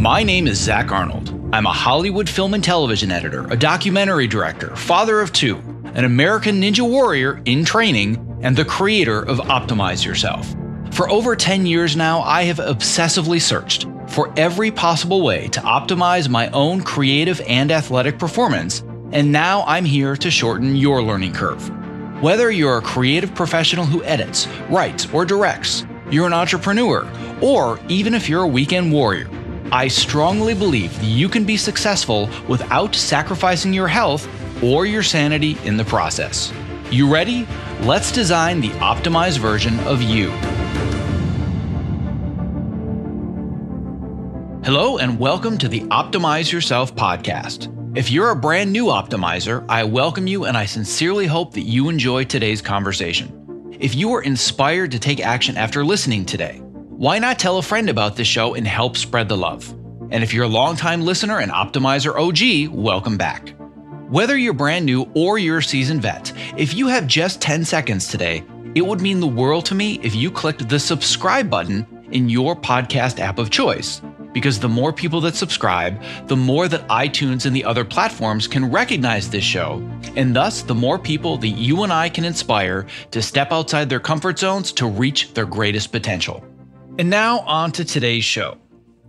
My name is Zack Arnold. I'm a Hollywood film and television editor, a documentary director, father of two, an American Ninja Warrior in training, and the creator of Optimize Yourself. For over 10 years now, I have obsessively searched for every possible way to optimize my own creative and athletic performance, and now I'm here to shorten your learning curve. Whether you're a creative professional who edits, writes, or directs, you're an entrepreneur, or even if you're a weekend warrior, I strongly believe you can be successful without sacrificing your health or your sanity in the process. You ready? Let's design the optimized version of you. Hello, and welcome to the Optimize Yourself podcast. If you're a brand new optimizer, I welcome you and I sincerely hope that you enjoy today's conversation. If you are inspired to take action after listening today, why not tell a friend about this show and help spread the love? And if you're a longtime listener and Optimizer OG, welcome back. Whether you're brand new or you're a seasoned vet, if you have just 10 seconds today, it would mean the world to me if you clicked the subscribe button in your podcast app of choice. Because the more people that subscribe, the more that iTunes and the other platforms can recognize this show, and thus the more people that you and I can inspire to step outside their comfort zones to reach their greatest potential. And now, on to today's show.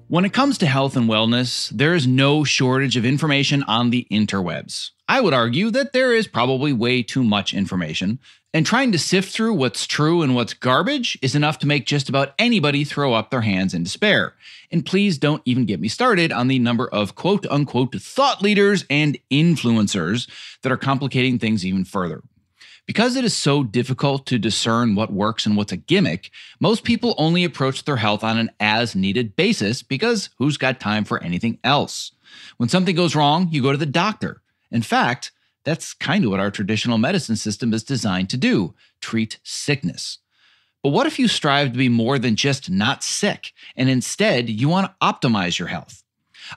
When it comes to health and wellness, there is no shortage of information on the interwebs. I would argue that there is probably way too much information, and trying to sift through what's true and what's garbage is enough to make just about anybody throw up their hands in despair. And please don't even get me started on the number of quote unquote thought leaders and influencers that are complicating things even further. Because it is so difficult to discern what works and what's a gimmick, most people only approach their health on an as needed basis because who's got time for anything else? When something goes wrong, you go to the doctor. In fact, that's kind of what our traditional medicine system is designed to do treat sickness. But what if you strive to be more than just not sick and instead you want to optimize your health?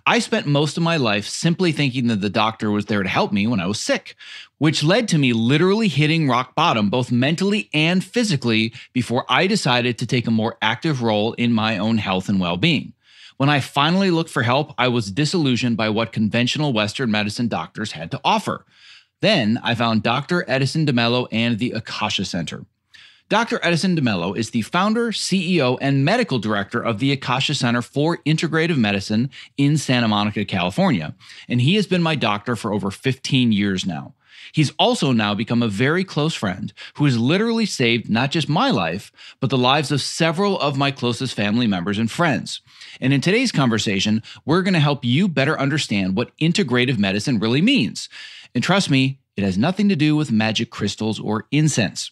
I spent most of my life simply thinking that the doctor was there to help me when I was sick, which led to me literally hitting rock bottom, both mentally and physically, before I decided to take a more active role in my own health and well being. When I finally looked for help, I was disillusioned by what conventional Western medicine doctors had to offer. Then I found Dr. Edison de Mello and the Akasha Center. Dr. Edison de Mello is the founder, CEO, and medical director of the Akasha Center for Integrative Medicine in Santa Monica, California, and he has been my doctor for over 15 years now. He's also now become a very close friend who has literally saved not just my life, but the lives of several of my closest family members and friends. And in today's conversation, we're going to help you better understand what integrative medicine really means. And trust me, it has nothing to do with magic crystals or incense.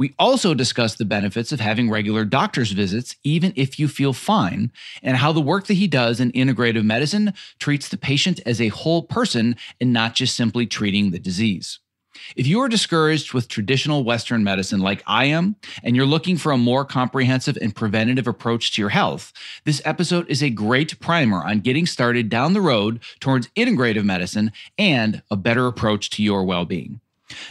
We also discuss the benefits of having regular doctor's visits, even if you feel fine, and how the work that he does in integrative medicine treats the patient as a whole person and not just simply treating the disease. If you are discouraged with traditional Western medicine like I am, and you're looking for a more comprehensive and preventative approach to your health, this episode is a great primer on getting started down the road towards integrative medicine and a better approach to your well being.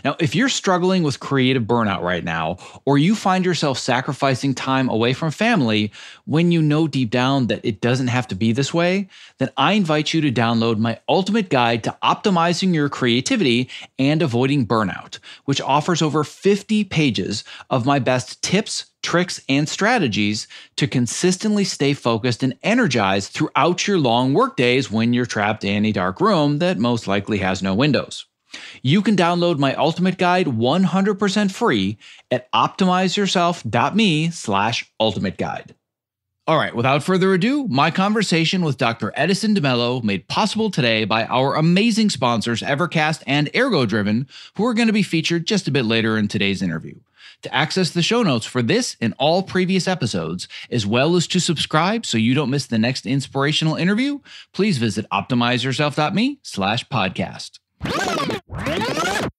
Now, if you're struggling with creative burnout right now, or you find yourself sacrificing time away from family when you know deep down that it doesn't have to be this way, then I invite you to download my ultimate guide to optimizing your creativity and avoiding burnout, which offers over 50 pages of my best tips, tricks, and strategies to consistently stay focused and energized throughout your long workdays when you're trapped in a dark room that most likely has no windows. You can download my ultimate guide 100% free at optimizeyourself.me slash ultimate guide. All right, without further ado, my conversation with Dr. Edison de Mello made possible today by our amazing sponsors Evercast and Ergo Driven, who are going to be featured just a bit later in today's interview. To access the show notes for this and all previous episodes, as well as to subscribe so you don't miss the next inspirational interview, please visit optimizeyourself.me slash podcast.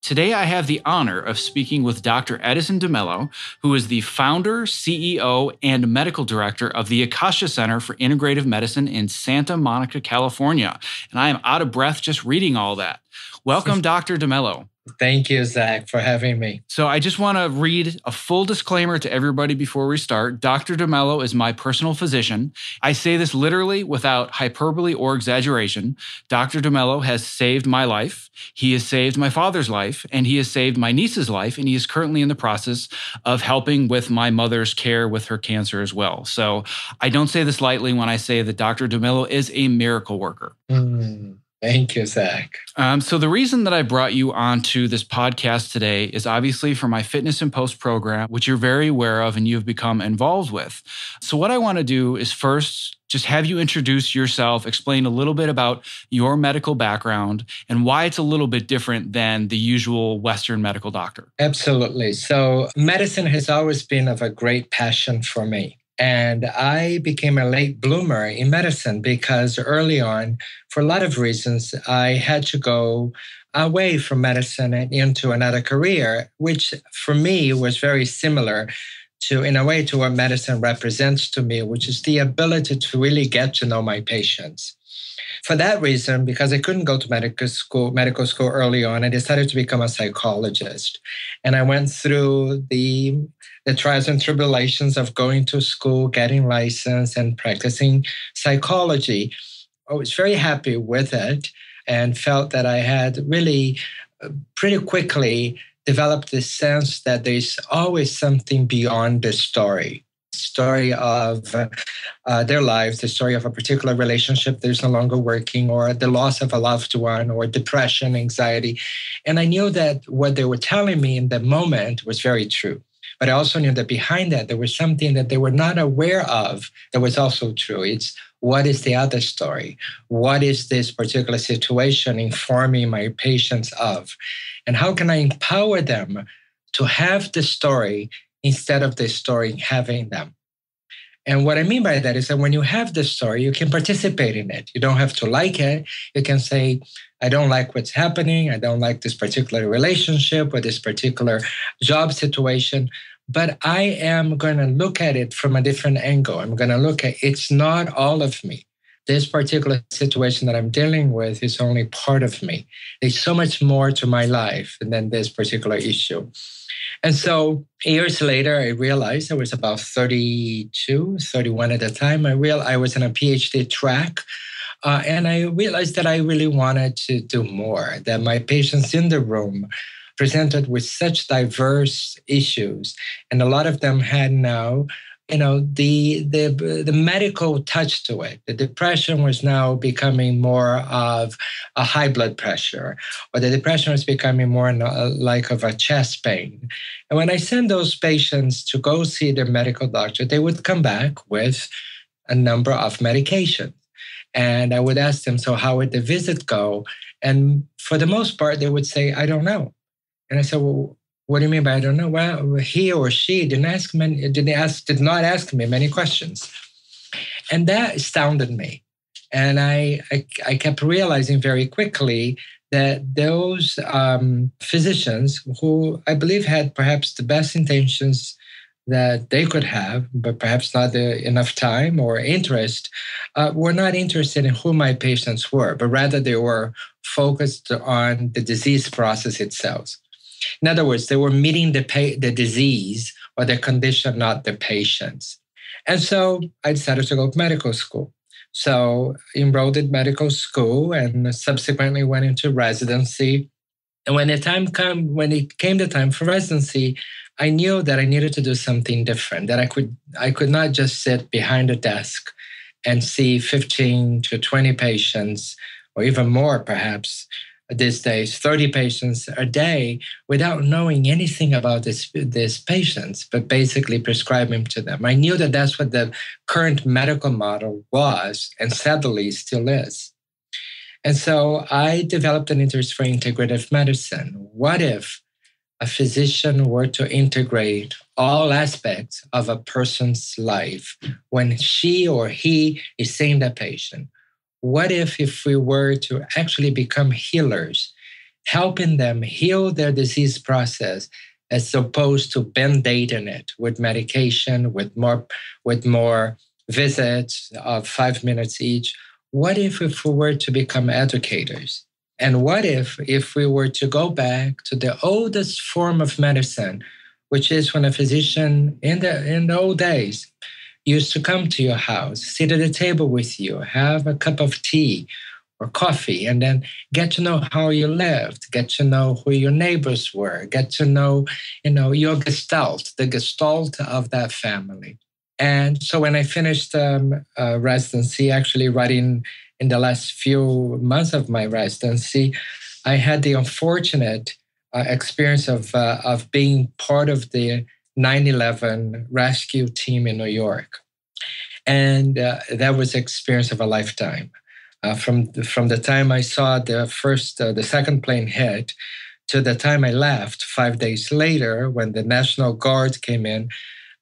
Today, I have the honor of speaking with Dr. Edison de Mello, who is the founder, CEO, and medical director of the Akasha Center for Integrative Medicine in Santa Monica, California. And I am out of breath just reading all that. Welcome, Dr. de Mello. Thank you, Zack, for having me. So, I just want to read a full disclaimer to everybody before we start. Dr. de Mello is my personal physician. I say this literally without hyperbole or exaggeration. Dr. de Mello has saved my life. He has saved my father's life, and he has saved my niece's life. And he is currently in the process of helping with my mother's care with her cancer as well. So, I don't say this lightly when I say that Dr. de Mello is a miracle worker. Mm. Thank you, Zack. Um, so, the reason that I brought you onto this podcast today is obviously for my Fitness in Post program, which you're very aware of and you've become involved with. So, what I want to do is first just have you introduce yourself, explain a little bit about your medical background and why it's a little bit different than the usual Western medical doctor. Absolutely. So, medicine has always been of a great passion for me. And I became a late bloomer in medicine because early on, for a lot of reasons, I had to go away from medicine and into another career, which for me was very similar to, in a way, to what medicine represents to me, which is the ability to really get to know my patients. For that reason, because I couldn't go to medical school, medical school early on, I decided to become a psychologist. And I went through the the trials and tribulations of going to school, getting licensed, and practicing psychology. I was very happy with it and felt that I had really uh, pretty quickly developed this sense that there's always something beyond the story story of uh, their lives, the story of a particular relationship that is no longer working, or the loss of a loved one, or depression, anxiety. And I knew that what they were telling me in that moment was very true. But I also knew that behind that, there was something that they were not aware of that was also true. It's what is the other story? What is this particular situation informing my patients of? And how can I empower them to have the story instead of the story having them? And what I mean by that is that when you have the story, you can participate in it. You don't have to like it. You can say, I don't like what's happening. I don't like this particular relationship or this particular job situation but I am going to look at it from a different angle. I'm going to look at it's not all of me. This particular situation that I'm dealing with is only part of me. There's so much more to my life than this particular issue. And so years later, I realized I was about 32, 31 at the time. I realized I was in a PhD track. Uh, and I realized that I really wanted to do more, that my patients in the room presented with such diverse issues, and a lot of them had now you know the the the medical touch to it. The depression was now becoming more of a high blood pressure or the depression was becoming more uh, like of a chest pain. And when i send those patients to go see their medical doctor they would come back with a number of medications. And i would ask them so how would the visit go? And for the most part they would say i don't know and I said, well, what do you mean by I don't know? Well, he or she didn't ask many, didn't ask, did not ask me many questions. And that astounded me. And I, I, I kept realizing very quickly that those um, physicians who I believe had perhaps the best intentions that they could have, but perhaps not the, enough time or interest, uh, were not interested in who my patients were, but rather they were focused on the disease process itself. In other words, they were meeting the, pa- the disease or the condition, not the patients. And so I decided to go to medical school. So enrolled in medical school and subsequently went into residency. And when the time came, when it came the time for residency, I knew that I needed to do something different. That I could I could not just sit behind a desk and see 15 to 20 patients, or even more perhaps, these days 30 patients a day without knowing anything about this, these patients, but basically prescribing to them. I knew that that's what the current medical model was, and sadly still is. And so I developed an interest for integrative medicine. What if a physician were to integrate all aspects of a person's life when she or he is seeing the patient? What if if we were to actually become healers helping them heal their disease process as opposed to band-aiding it with medication with more with more visits of five minutes each? What if if we were to become educators? And what if, if we were to go back to the oldest form of medicine, which is when a physician in the in the old days used to come to your house, sit at a table with you, have a cup of tea or coffee, and then get to know how you lived, get to know who your neighbors were, get to know, you know, your gestalt, the gestalt of that family. And so when I finished um, uh, residency, actually writing in the last few months of my residency, I had the unfortunate uh, experience of, uh, of being part of the 9 11 rescue team in New York. And uh, that was the experience of a lifetime. Uh, from, the, from the time I saw the first, uh, the second plane hit to the time I left, five days later, when the National Guard came in,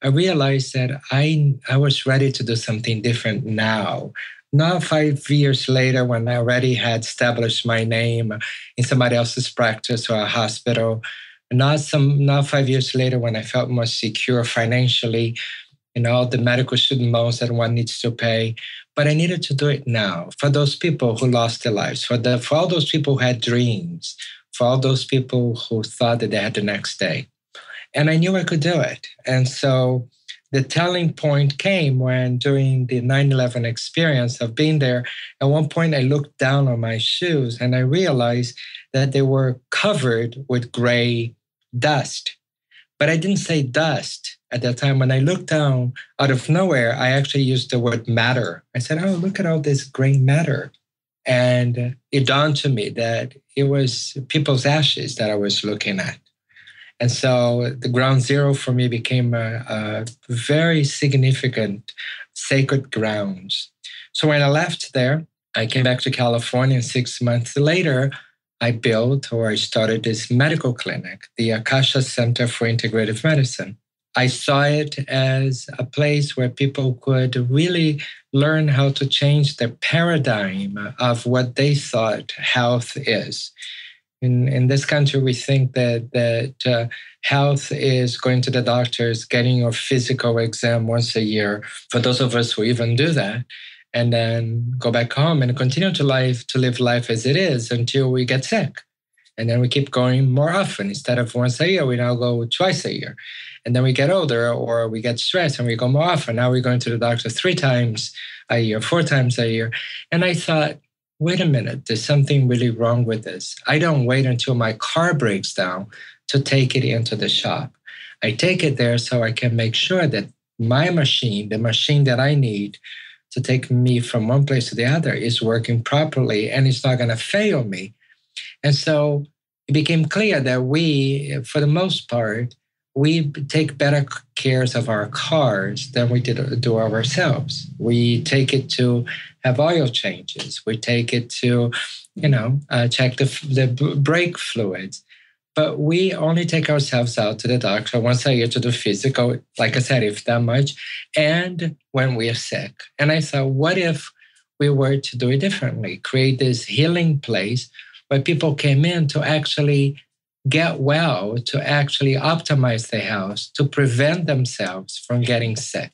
I realized that I, I was ready to do something different now. Not five years later, when I already had established my name in somebody else's practice or a hospital, not some not five years later when I felt more secure financially, you know, the medical student loans that one needs to pay. But I needed to do it now for those people who lost their lives, for the for all those people who had dreams, for all those people who thought that they had the next day. And I knew I could do it. And so the telling point came when during the 9-11 experience of being there, at one point I looked down on my shoes and I realized that they were covered with gray dust. But I didn't say dust at that time. When I looked down out of nowhere, I actually used the word matter. I said, Oh, look at all this gray matter. And it dawned to me that it was people's ashes that I was looking at. And so the ground zero for me became a, a very significant sacred grounds. So when I left there, I came back to California, six months later, I built or I started this medical clinic, the Akasha Center for Integrative Medicine. I saw it as a place where people could really learn how to change the paradigm of what they thought health is. In, in this country, we think that, that uh, health is going to the doctors, getting your physical exam once a year. For those of us who even do that, and then go back home and continue to life to live life as it is until we get sick. And then we keep going more often. Instead of once a year, we now go twice a year. And then we get older or we get stressed and we go more often. Now we're going to the doctor three times a year, four times a year. And I thought, wait a minute, there's something really wrong with this. I don't wait until my car breaks down to take it into the shop. I take it there so I can make sure that my machine, the machine that I need, to take me from one place to the other is working properly and it's not going to fail me. And so it became clear that we, for the most part, we take better cares of our cars than we did do ourselves. We take it to have oil changes. We take it to, you know, uh, check the, the brake fluids but we only take ourselves out to the doctor once a year to do physical, like I said, if that much, and when we are sick. And I thought, what if we were to do it differently? Create this healing place where people came in to actually get well, to actually optimize their health, to prevent themselves from getting sick.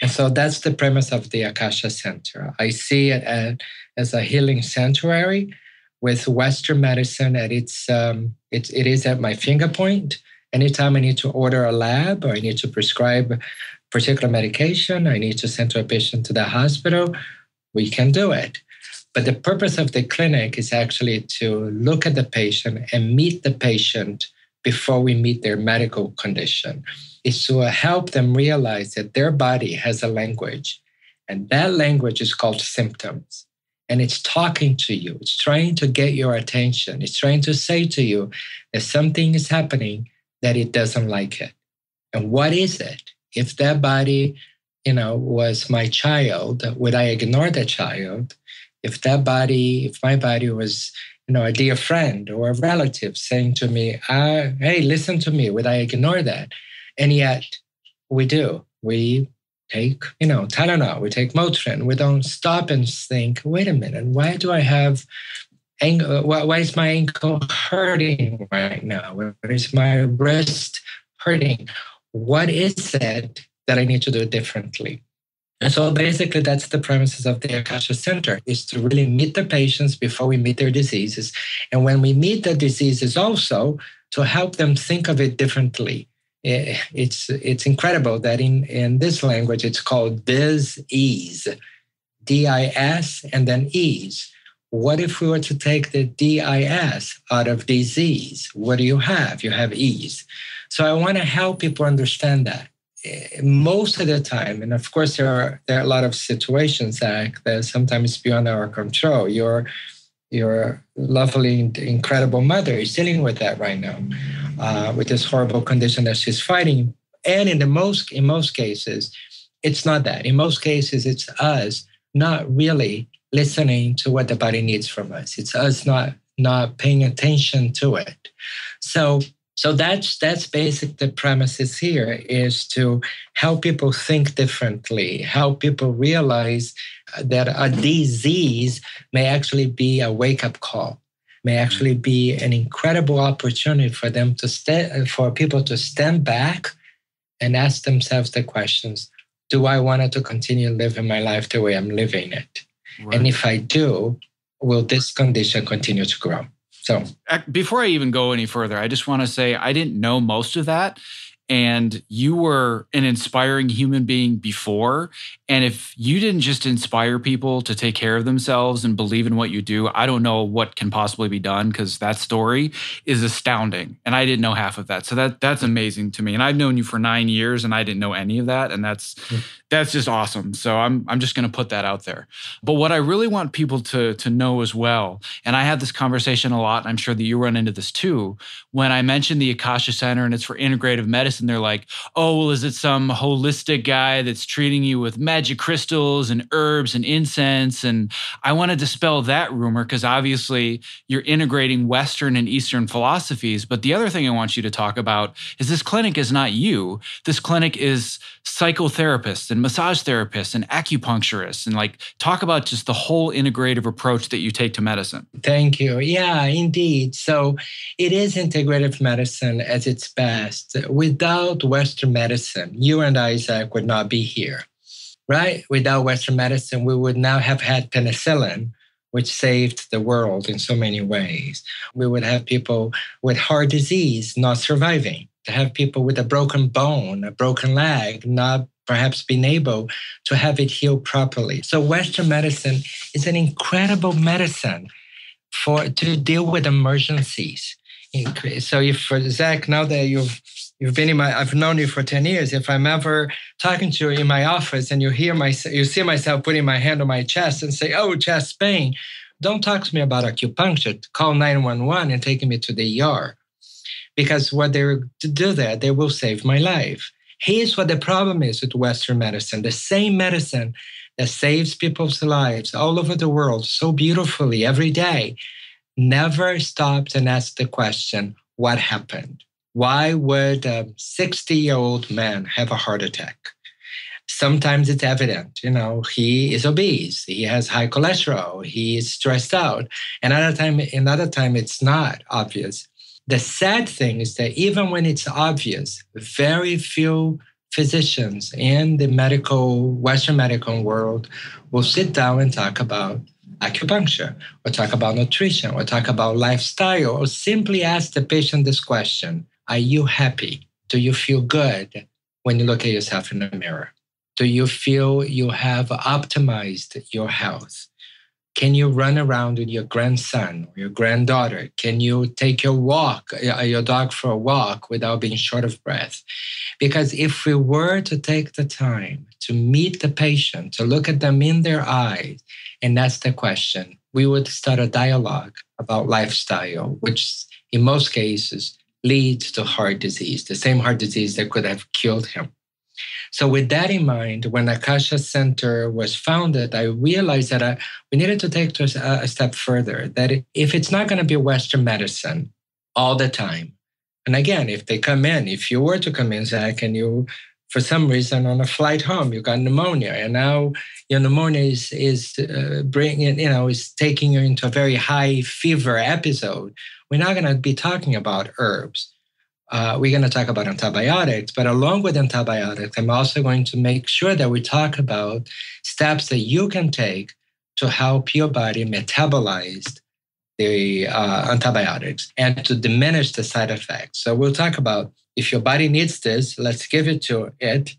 And so that's the premise of the Akasha Center. I see it as, as a healing sanctuary with Western medicine at its um, it, it is at my finger point. Anytime I need to order a lab or I need to prescribe particular medication, I need to send to a patient to the hospital, we can do it. But the purpose of the clinic is actually to look at the patient and meet the patient before we meet their medical condition. Is to help them realize that their body has a language, and that language is called symptoms and it's talking to you. It's trying to get your attention. It's trying to say to you that something is happening that it doesn't like it. And what is it? If that body, you know, was my child, would I ignore that child? If that body, if my body was, you know, a dear friend or a relative saying to me, uh, hey, listen to me, would I ignore that? And yet we do. We take, you know, Tylenol, we take Motrin. We don't stop and think, wait a minute, why do I have ankle? Why is my ankle hurting right now? Why is my wrist hurting? What is it that I need to do differently? And so basically that's the premises of the Akasha Center is to really meet the patients before we meet their diseases. And when we meet the diseases also to help them think of it differently. Eh, it's it's incredible that in, in this language it's called dis-ease, D-I-S and then ease. What if we were to take the DIS out of disease? What do you have? You have ease. So I want to help people understand that most of the time, and of course there are there are a lot of situations that, that sometimes beyond our control. Your your lovely, incredible mother is dealing with that right now, uh, with this horrible condition that she's fighting. And in the most in most cases, it's not that. In most cases, it's us not really listening to what the body needs from us. It's us not not paying attention to it. So so that's that's basic the premises here is to help people think differently, help people realize that a disease may actually be a wake-up call, may mm-hmm. actually be an incredible opportunity for them to stay, for people to stand back and ask themselves the questions, do I want to continue living my life the way I'm living it? Right. And if I do, will this condition continue to grow? So before I even go any further, I just want to say I didn't know most of that and you were an inspiring human being before. And if you didn't just inspire people to take care of themselves and believe in what you do, I don't know what can possibly be done because that story is astounding. And I didn't know half of that. So that that's amazing to me. And I've known you for nine years and I didn't know any of that. And that's mm. that's just awesome. So I'm I'm just gonna put that out there. But what I really want people to to know as well, and I have this conversation a lot, and I'm sure that you run into this too, when I mentioned the Akasha Center and it's for integrative medicine and they're like, oh, well, is it some holistic guy that's treating you with magic crystals and herbs and incense? And I want to dispel that rumor because obviously you're integrating Western and Eastern philosophies. But the other thing I want you to talk about is this clinic is not you. This clinic is psychotherapists and massage therapists and acupuncturists and like talk about just the whole integrative approach that you take to medicine. Thank you. Yeah, indeed. So it is integrative medicine at its best. Without Western medicine, you and Isaac would not be here, right? Without Western medicine, we would now have had penicillin which saved the world in so many ways. We would have people with heart disease not surviving to have people with a broken bone, a broken leg, not perhaps being able to have it healed properly. So Western medicine is an incredible medicine for to deal with emergencies. So if for Zack, now that you've you've been in my I've known you for 10 years, if I'm ever talking to you in my office and you hear my you see myself putting my hand on my chest and say, oh, chest pain, don't talk to me about acupuncture. Call 911 and take me to the ER because what they're to do there, they will save my life. Here's what the problem is with Western medicine the same medicine that saves people's lives all over the world so beautifully every day never stops and asks the question what happened? Why would a 60 year old man have a heart attack? Sometimes it's evident, you know, he is obese, he has high cholesterol, he is stressed out. And another time, another time it's not obvious. The sad thing is that even when it's obvious, very few physicians in the medical, Western medical world will sit down and talk about acupuncture or talk about nutrition or talk about lifestyle or simply ask the patient this question Are you happy? Do you feel good when you look at yourself in the mirror? Do you feel you have optimized your health? Can you run around with your grandson or your granddaughter? Can you take your walk, uh, your dog for a walk without being short of breath? Because if we were to take the time to meet the patient, to look at them in their eyes and ask the question, we would start a dialogue about lifestyle, which in most cases leads to heart disease, the same heart disease that could have killed him. So, with that in mind, when Akasha Center was founded, I realized that I, we needed to take to a, a step further. That if it's not going to be Western medicine all the time, and again, if they come in, if you were to come in, Zack, and you, for some reason, on a flight home, you got pneumonia, and now your pneumonia is is uh, bringing, you know, is taking you into a very high fever episode. We're not going to be talking about herbs uh, we're going to talk about antibiotics, but along with antibiotics, I'm also going to make sure that we talk about steps that you can take to help your body metabolize the uh, antibiotics and to diminish the side effects. So we'll talk about if your body needs this, let's give it to it.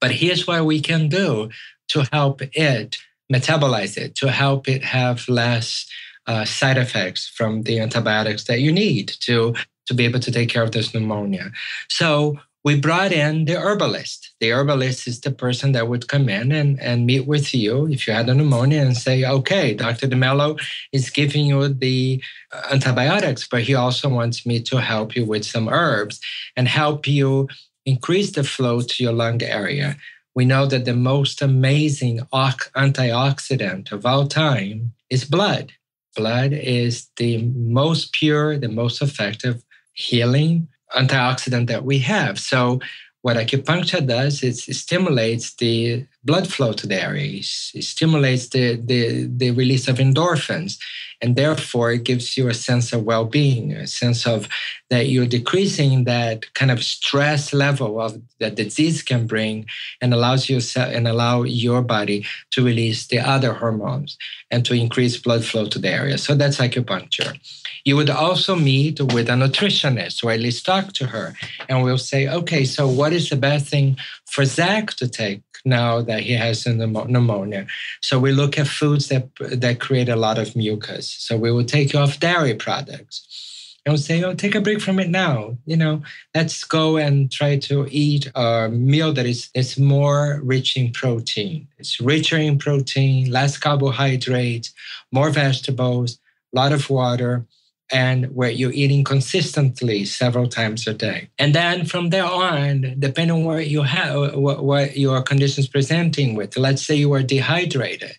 But here's what we can do to help it metabolize it, to help it have less uh, side effects from the antibiotics that you need to to be able to take care of this pneumonia. So we brought in the herbalist. The herbalist is the person that would come in and, and meet with you if you had a pneumonia and say, okay, Dr. de Mello is giving you the uh, antibiotics, but he also wants me to help you with some herbs and help you increase the flow to your lung area. We know that the most amazing antioxidant of all time is blood. Blood is the most pure, the most effective healing antioxidant that we have. So what acupuncture does is stimulates the blood flow to the area. It stimulates the, the, the release of endorphins. And therefore, it gives you a sense of well being, a sense of that you're decreasing that kind of stress level of that disease can bring and allows you and allow your body to release the other hormones and to increase blood flow to the area. So that's acupuncture. You would also meet with a nutritionist or at least talk to her and we'll say, okay, so what is the best thing for Zack to take now that he has pneumonia? So we look at foods that, that create a lot of mucus. So we will take off dairy products and we'll say, oh, take a break from it now. You know, let's go and try to eat a meal that is, is more rich in protein. It's richer in protein, less carbohydrates, more vegetables, a lot of water and where you're eating consistently several times a day. And then from there on, depending on what you have, what, what your conditions presenting with, let's say you are dehydrated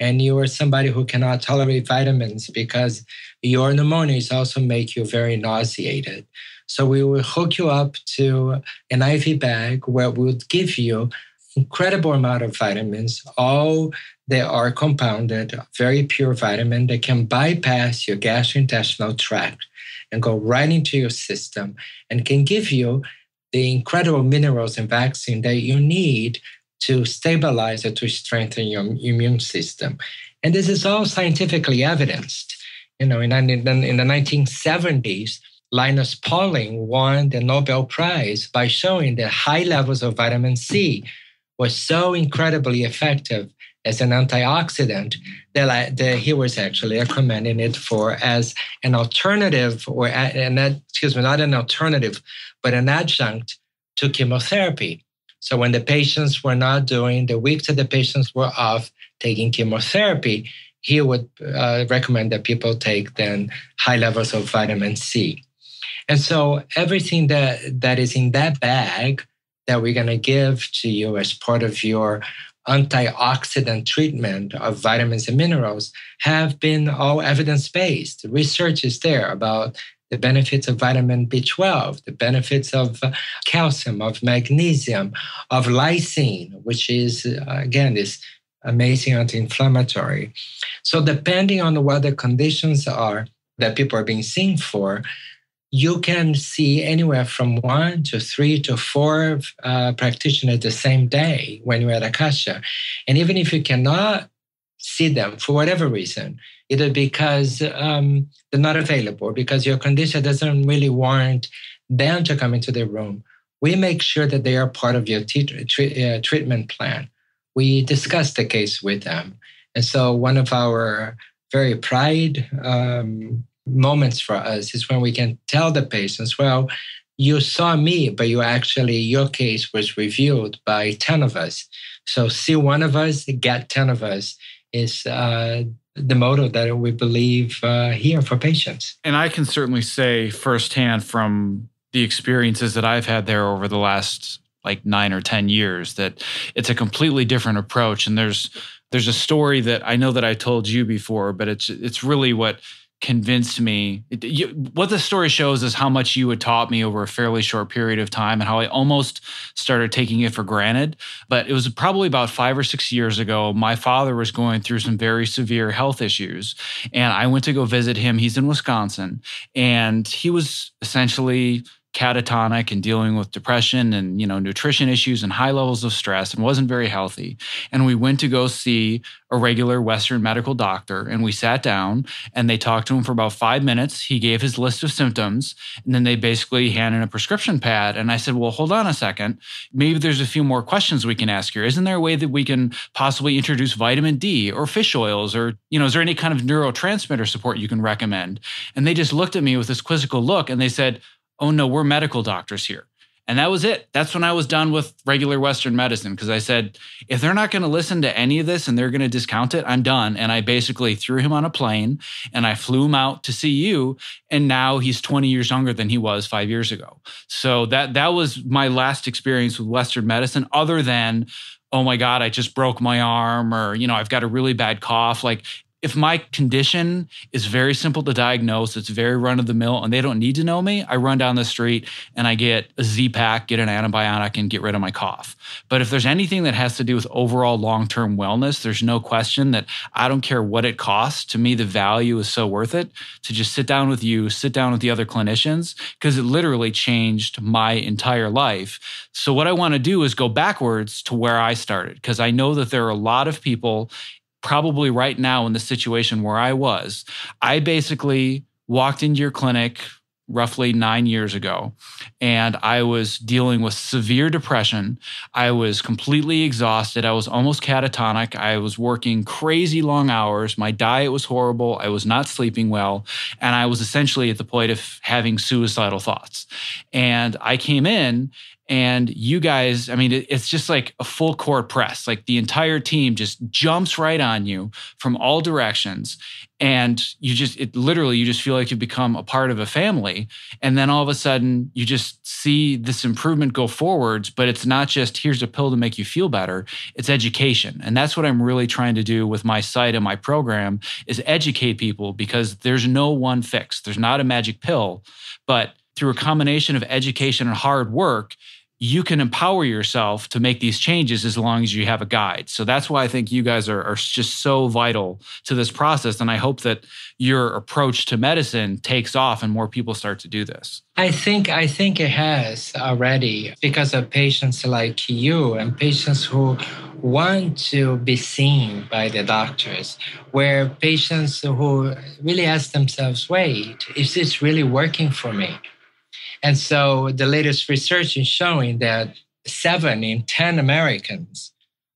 and you are somebody who cannot tolerate vitamins because your pneumonia also make you very nauseated. So we will hook you up to an IV bag where we would give you incredible amount of vitamins, all they are compounded, very pure vitamin that can bypass your gastrointestinal tract and go right into your system and can give you the incredible minerals and vaccine that you need to stabilize or to strengthen your immune system. And this is all scientifically evidenced. You know, in, in, in the 1970s, Linus Pauling won the Nobel Prize by showing that high levels of vitamin C was so incredibly effective as an antioxidant that, that he was actually recommending it for as an alternative or an excuse me, not an alternative, but an adjunct to chemotherapy. So when the patients were not doing the weeks that the patients were off taking chemotherapy, he would uh, recommend that people take then high levels of vitamin C. And so everything that that is in that bag that we're going to give to you as part of your antioxidant treatment of vitamins and minerals have been all evidence based. Research is there about the benefits of vitamin B12, the benefits of calcium, of magnesium, of lysine, which is, uh, again, this amazing anti inflammatory. So, depending on what the conditions are that people are being seen for, you can see anywhere from one to three to four uh, practitioners the same day when you're at Akasha. And even if you cannot see them for whatever reason, either because um, they're not available, because your condition doesn't really warrant them to come into the room, we make sure that they are part of your t- uh, treatment plan. We discuss the case with them. And so one of our very pride um, moments for us is when we can tell the patients, well, you saw me, but you actually, your case was reviewed by 10 of us. So see one of us, get 10 of us is uh, the motto that we believe uh, here for patients. And I can certainly say firsthand from the experiences that I've had there over the last like nine or 10 years that it's a completely different approach. And there's, there's a story that I know that I told you before, but it's, it's really what convinced me. You, what the story shows is how much you had taught me over a fairly short period of time and how I almost started taking it for granted. But it was probably about five or six years ago. My father was going through some very severe health issues. And I went to go visit him. He's in Wisconsin. And he was essentially catatonic and dealing with depression and you know nutrition issues and high levels of stress and wasn't very healthy. And we went to go see a regular western medical doctor and we sat down and they talked to him for about 5 minutes. He gave his list of symptoms and then they basically handed a prescription pad. And I said well hold on a second. Maybe there's a few more questions we can ask here. Isn't there a way that we can possibly introduce vitamin D or fish oils or you know is there any kind of neurotransmitter support you can recommend? And they just looked at me with this quizzical look and they said oh no, we're medical doctors here. And that was it. That's when I was done with regular Western medicine because I said, if they're not going to listen to any of this and they're going to discount it, I'm done. And I basically threw him on a plane and I flew him out to see you. And now he's 20 years younger than he was five years ago. So that that was my last experience with Western medicine, other than oh my god i just broke my arm or you know i've got a really bad cough like if my condition is very simple to diagnose, it's very run of the mill, and they don't need to know me, I run down the street and I get a Z-Pak, get an antibiotic, and get rid of my cough. But if there's anything that has to do with overall long term wellness, there's no question that I don't care what it costs. To me, the value is so worth it to just sit down with you, sit down with the other clinicians, because it literally changed my entire life. So, what I want to do is go backwards to where I started, because I know that there are a lot of people probably right now in the situation where I was. I basically walked into your clinic roughly nine years ago, and I was dealing with severe depression. I was completely exhausted. I was almost catatonic. I was working crazy long hours. My diet was horrible. I was not sleeping well. And I was essentially at the point of having suicidal thoughts. And I came in and you guys, I mean, it's just like a full court press. Like the entire team just jumps right on you from all directions. And you just, it literally, you just feel like you've become a part of a family. And then all of a sudden, you just see this improvement go forwards. But it's not just here's a pill to make you feel better, it's education. And that's what I'm really trying to do with my site and my program is educate people because there's no one fix. There's not a magic pill. But through a combination of education and hard work, you can empower yourself to make these changes as long as you have a guide. So that's why I think you guys are, are, just so vital to this process. And I hope that your approach to medicine takes off and more people start to do this. I think I think it has already because of patients like you and patients who want to be seen by the doctors, where patients who really ask themselves, wait, is this really working for me? And so the latest research is showing that seven in 10 Americans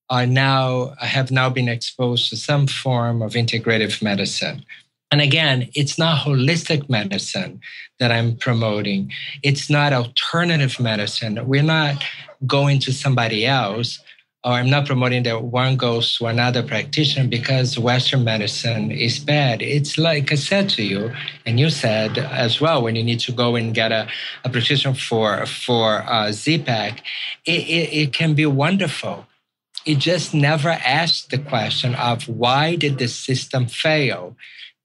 are now have now been exposed to some form of integrative medicine. And again, it's not holistic medicine that I'm promoting. It's not alternative medicine. We're not going to somebody else or I'm not promoting that one goes to another practitioner because Western medicine is bad. It's like I said to you, and you said as well, when you need to go and get a, a prescription for for uh, Z-Pak, it, it, it can be wonderful. It just never asks the question of why did the system fail?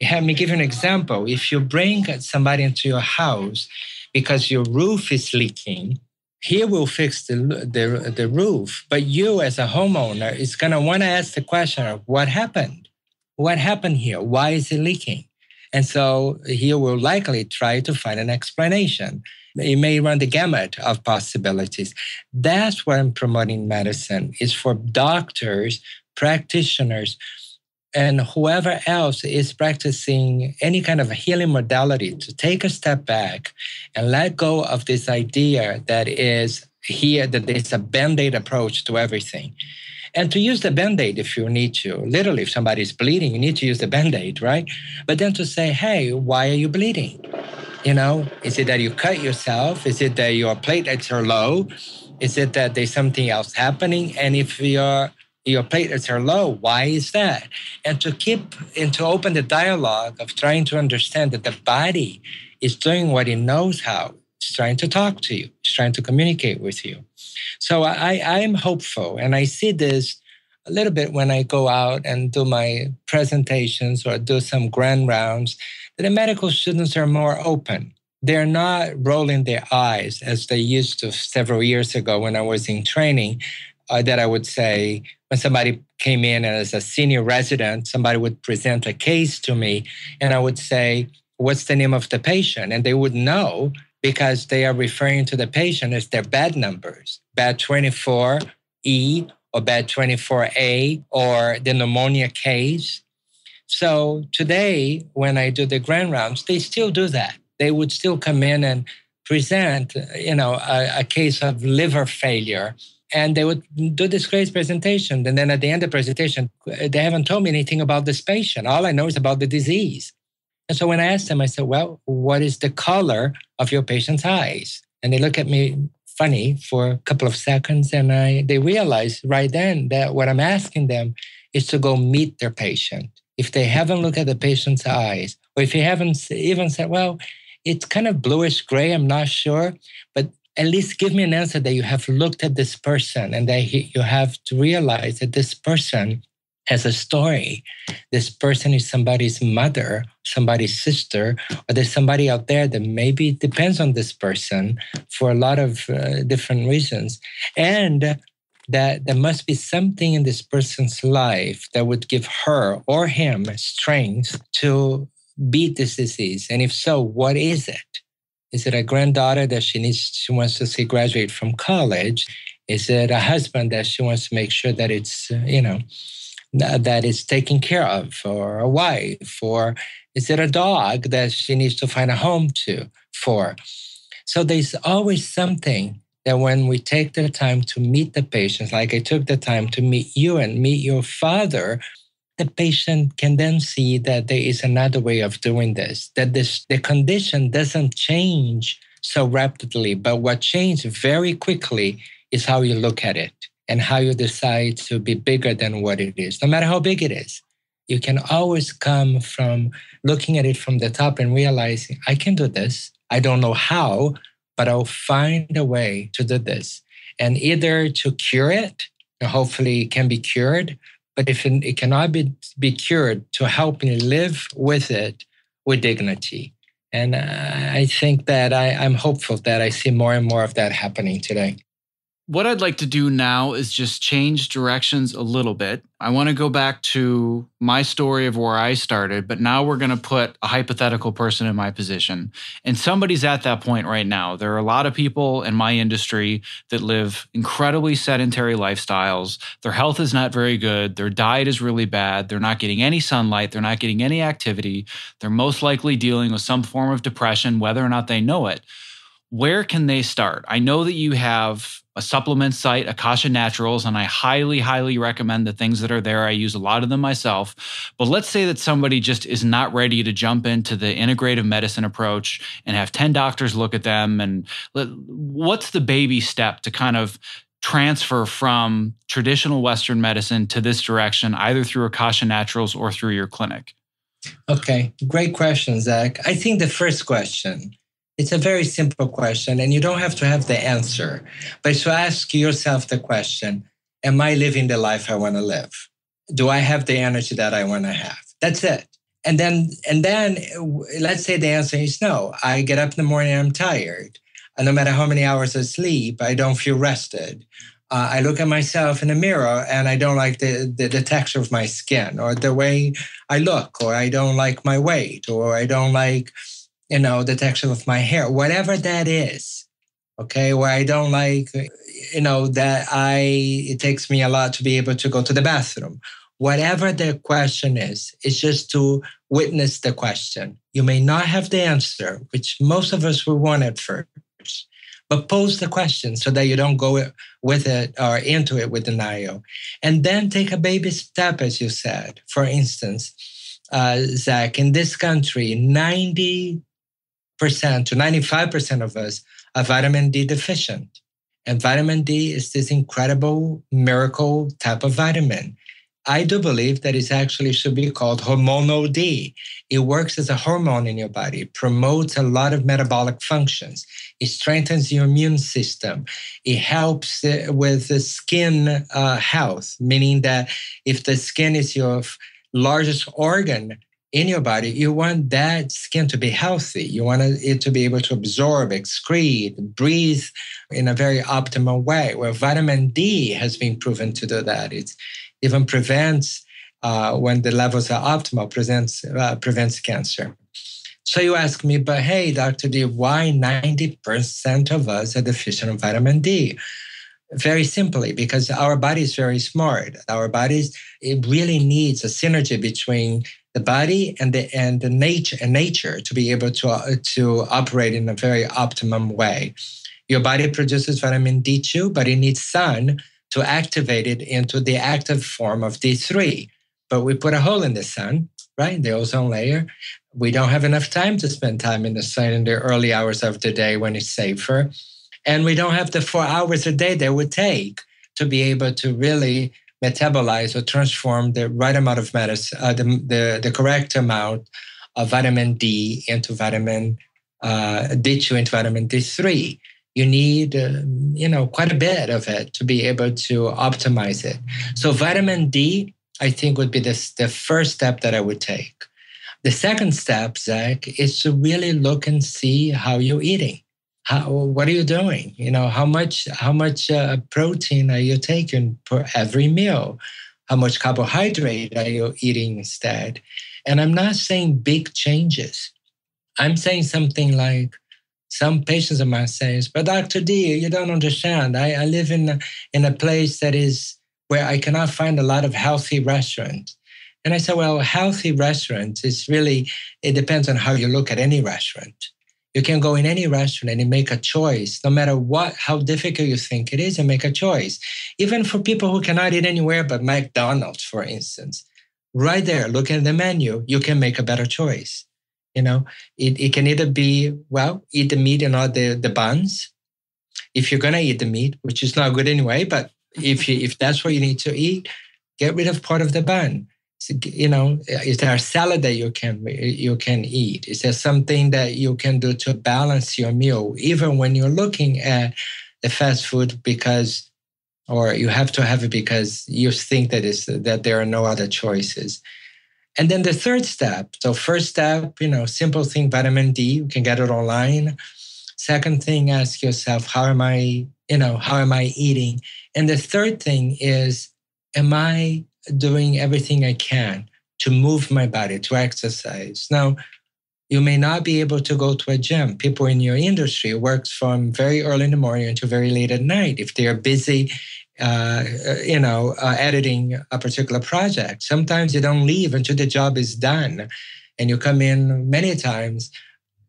Let me give you an example. If you bring somebody into your house because your roof is leaking, he will fix the, the, the roof. But you, as a homeowner, is going to want to ask the question of what happened? What happened here? Why is it leaking? And so he will likely try to find an explanation. It may run the gamut of possibilities. That's what I'm promoting medicine is for doctors, practitioners and whoever else is practicing any kind of healing modality to take a step back and let go of this idea that is here that there's a band-aid approach to everything. And to use the band-aid if you need to. Literally if somebody's bleeding you need to use the band-aid right? But then to say hey why are you bleeding? You know is it that you cut yourself? Is it that your platelets are low? Is it that there's something else happening? And if you're your platelets are low. Why is that? And to keep and to open the dialogue of trying to understand that the body is doing what it knows how. It's trying to talk to you. It's trying to communicate with you. So I, I am hopeful, and I see this a little bit when I go out and do my presentations or do some grand rounds. That the medical students are more open. They're not rolling their eyes as they used to several years ago when I was in training uh, that I would say when somebody came in as a senior resident, somebody would present a case to me, and I would say, What's the name of the patient? And they would know because they are referring to the patient as their bed numbers, bed 24E or bed 24A or the pneumonia case. So today, when I do the grand rounds, they still do that. They would still come in and present, you know, a, a case of liver failure and they would do this great presentation. And then at the end of the presentation, they haven't told me anything about this patient. All I know is about the disease. And so when I asked them, I said, Well, what is the color of your patient's eyes? And they look at me funny for a couple of seconds. And I they realize right then that what I'm asking them is to go meet their patient. If they haven't looked at the patient's eyes, or if you haven't even said, Well, it's kind of bluish gray, I'm not sure, but at least give me an answer that you have looked at this person and that you have to realize that this person has a story. This person is somebody's mother, somebody's sister, or there's somebody out there that maybe depends on this person for a lot of uh, different reasons. And that there must be something in this person's life that would give her or him strength to beat this disease. And if so, what is it? Is it a granddaughter that she needs, she wants to see graduate from college? Is it a husband that she wants to make sure that it's, uh, you know, that it's taken care of, or a wife, or is it a dog that she needs to find a home to for? So there's always something that when we take the time to meet the patients, like I took the time to meet you and meet your father, the patient can then see that there is another way of doing this, that this, the condition doesn't change so rapidly, but what changes very quickly is how you look at it and how you decide to be bigger than what it is, no matter how big it is. You can always come from looking at it from the top and realizing, I can do this. I don't know how, but I'll find a way to do this. And either to cure it, hopefully it can be cured, but if it, cannot be, be cured, to help me live with it with dignity. And uh, I think that I, I'm hopeful that I see more and more of that happening today. What I'd like to do now is just change directions a little bit. I want to go back to my story of where I started, but now we're going to put a hypothetical person in my position. And somebody's at that point right now. There are a lot of people in my industry that live incredibly sedentary lifestyles. Their health is not very good. Their diet is really bad. They're not getting any sunlight. They're not getting any activity. They're most likely dealing with some form of depression, whether or not they know it. Where can they start? I know that you have a supplement site, Akasha Naturals, and I highly, highly recommend the things that are there. I use a lot of them myself. But let's say that somebody just is not ready to jump into the integrative medicine approach and have 10 doctors look at them. And what's the baby step to kind of transfer from traditional Western medicine to this direction, either through Akasha Naturals or through your clinic? Okay, great question, Zack. I think the first question it's a very simple question, and you don't have to have the answer, but to ask yourself the question Am I living the life I want to live? Do I have the energy that I want to have? That's it. And then, and then, let's say the answer is no. I get up in the morning, I'm tired. And no matter how many hours I sleep, I don't feel rested. Uh, I look at myself in the mirror and I don't like the, the, the, texture of my skin or the way I look, or I don't like my weight, or I don't like you know, the texture of my hair, whatever that is. Okay, where I don't like, you know, that I, it takes me a lot to be able to go to the bathroom. Whatever the question is, it's just to witness the question. You may not have the answer, which most of us will want at first, but pose the question so that you don't go with it or into it with denial. And then take a baby step, as you said. For instance, uh, Zack, in this country, 90 percent to 95% of us are vitamin D deficient. And vitamin D is this incredible miracle type of vitamin. I do believe that it actually should be called hormonal D. It works as a hormone in your body, promotes a lot of metabolic functions. It strengthens your immune system. It helps uh, with the skin uh, health, meaning that if the skin is your largest organ, in your body, you want that skin to be healthy. You want it to be able to absorb, excrete, breathe in a very optimal way. Where vitamin D has been proven to do that. It even prevents, uh, when the levels are optimal, prevents, uh, prevents cancer. So you ask me, but hey, Dr. D, why 90% of us are deficient in vitamin D? Very simply, because our body is very smart. Our bodies, it really needs a synergy between the body and the and the nature and nature to be able to uh, to operate in a very optimum way. Your body produces vitamin D2, but it needs sun to activate it into the active form of D3. But we put a hole in the sun, right? The ozone layer. We don't have enough time to spend time in the sun in the early hours of the day when it's safer. And we don't have the four hours a day that would take to be able to really metabolize or transform the right amount of medicine, uh, the, the, the correct amount of vitamin D into vitamin uh, D2 into vitamin D3 you need uh, you know quite a bit of it to be able to optimize it. So vitamin d i think would be this, the first step that i would take. The second step zack is to really look and see how you're eating how, what are you doing you know how much how much uh, protein are you taking for every meal how much carbohydrate are you eating instead and i'm not saying big changes i'm saying something like some patients of mine say, but Dr. D, you don't understand. I, I live in a, in a place that is where I cannot find a lot of healthy restaurants. And I said, well, healthy restaurants is really, it depends on how you look at any restaurant. You can go in any restaurant and make a choice, no matter what, how difficult you think it is, and make a choice. Even for people who cannot eat anywhere but McDonald's, for instance, right there, look at the menu, you can make a better choice. You know, it, it can either be, well, eat the meat and not the, the buns. If you're gonna eat the meat, which is not good anyway, but if you, if that's what you need to eat, get rid of part of the bun. You know, is there a salad that you can you can eat? Is there something that you can do to balance your meal, even when you're looking at the fast food because, or you have to have it because you think that is that there are no other choices. And then the third step. So first step, you know, simple thing, vitamin D, you can get it online. Second thing, ask yourself, how am I, you know, how am I eating? And the third thing is, am I doing everything I can to move my body, to exercise? Now, you may not be able to go to a gym. People in your industry works from very early in the morning until very late at night. If they are busy uh, you know, uh, editing a particular project. Sometimes you don't leave until the job is done, and you come in many times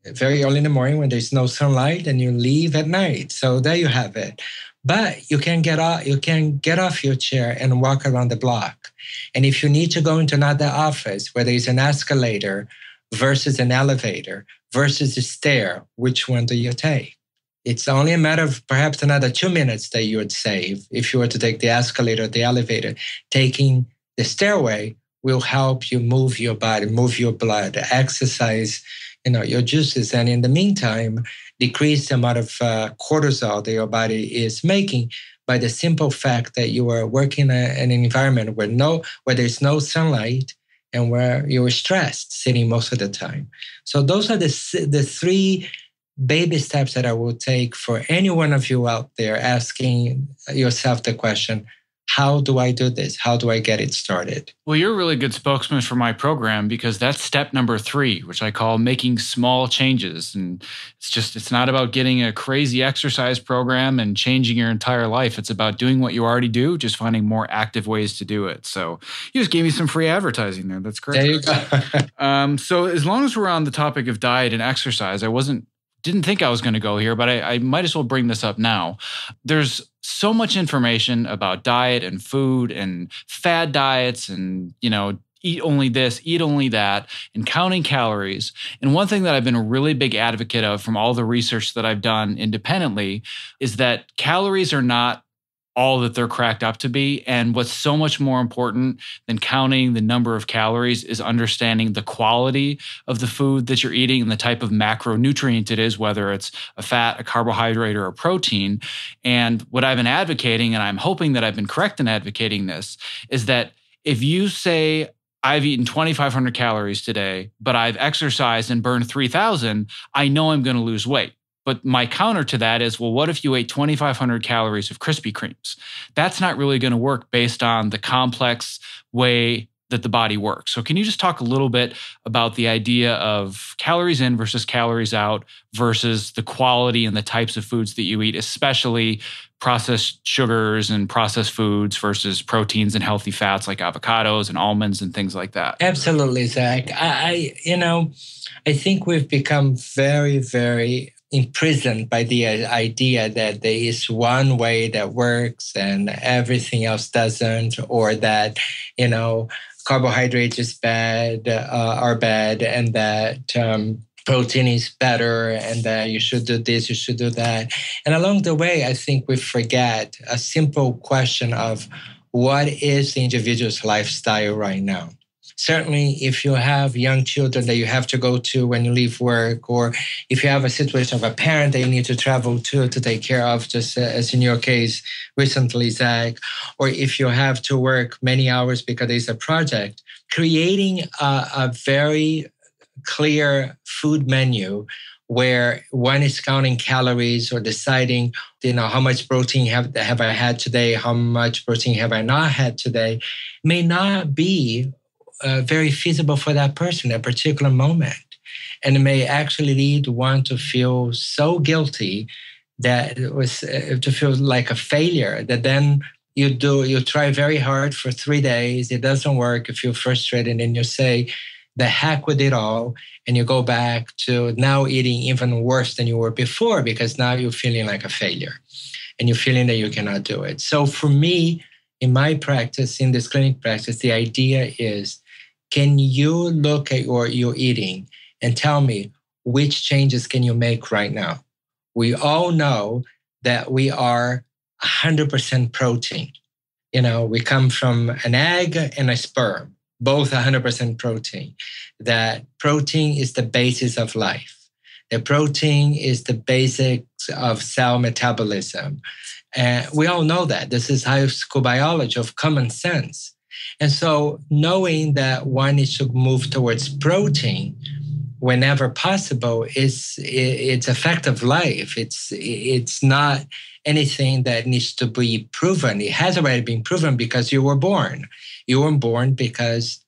very early in the morning when there's no sunlight, and you leave at night. So there you have it. But you can get off. You can get off your chair and walk around the block. And if you need to go into another office where there's an escalator versus an elevator versus a stair, which one do you take? It's only a matter of perhaps another two minutes that you would save if you were to take the escalator or the elevator. Taking the stairway will help you move your body, move your blood, exercise, you know, your juices, and in the meantime, decrease the amount of uh, cortisol that your body is making by the simple fact that you are working in an environment where no, where there's no sunlight and where you're stressed sitting most of the time. So those are the the three baby steps that I will take for any one of you out there asking yourself the question, how do I do this? How do I get it started? Well, you're a really good spokesman for my program because that's step number three, which I call making small changes. And it's just, it's not about getting a crazy exercise program and changing your entire life. It's about doing what you already do, just finding more active ways to do it. So you just gave me some free advertising there. That's great. There you go. um, so as long as we're on the topic of diet and exercise, I wasn't didn't think I was going to go here, but I, I, might as well bring this up now. There's so much information about diet and food and fad diets and, you know, eat only this, eat only that, and counting calories. And one thing that I've been a really big advocate of from all the research that I've done independently is that calories are not all that they're cracked up to be. And what's so much more important than counting the number of calories is understanding the quality of the food that you're eating and the type of macronutrient it is, whether it's a fat, a carbohydrate, or a protein. And what I've been advocating, and I'm hoping that I've been correct in advocating this, is that if you say, I've eaten 2,500 calories today, but I've exercised and burned 3,000, I know I'm going to lose weight. But my counter to that is, well, what if you ate 2,500 calories of Krispy Kremes? That's not really going to work based on the complex way that the body works. So, can you just talk a little bit about the idea of calories in versus calories out versus the quality and the types of foods that you eat, especially processed sugars and processed foods versus proteins and healthy fats like avocados and almonds and things like that? Absolutely, Zack. I, I you know, I think we've become very, very imprisoned by the idea that there is one way that works and everything else doesn't, or that, you know, carbohydrates is bad, uh, are bad, and that um, protein is better, and that you should do this, you should do that. And along the way, I think we forget a simple question of what is the individual's lifestyle right now? Certainly if you have young children that you have to go to when you leave work, or if you have a situation of a parent that you need to travel to to take care of, just uh, as in your case recently, Zack, or if you have to work many hours because it's a project, creating a, a very clear food menu where one is counting calories or deciding, you know, how much protein have, have I had today, how much protein have I not had today, may not be uh, very feasible for that person at a particular moment. And it may actually lead one to feel so guilty that it was uh, to feel like a failure that then you do you try very hard for three days. It doesn't work. You feel frustrated and you say the heck with it all and you go back to now eating even worse than you were before because now you're feeling like a failure and you're feeling that you cannot do it. So for me in my practice in this clinic practice the idea is can you look at what you're eating and tell me which changes can you make right now? We all know that we are 100% protein. You know, we come from an egg and a sperm, both 100% protein. That protein is the basis of life. The protein is the basics of cell metabolism. And we all know that. This is high school biology of common sense. And so knowing that one needs to move towards protein whenever possible is it's a fact of life. It's it's not anything that needs to be proven. It has already been proven because you were born. You were born because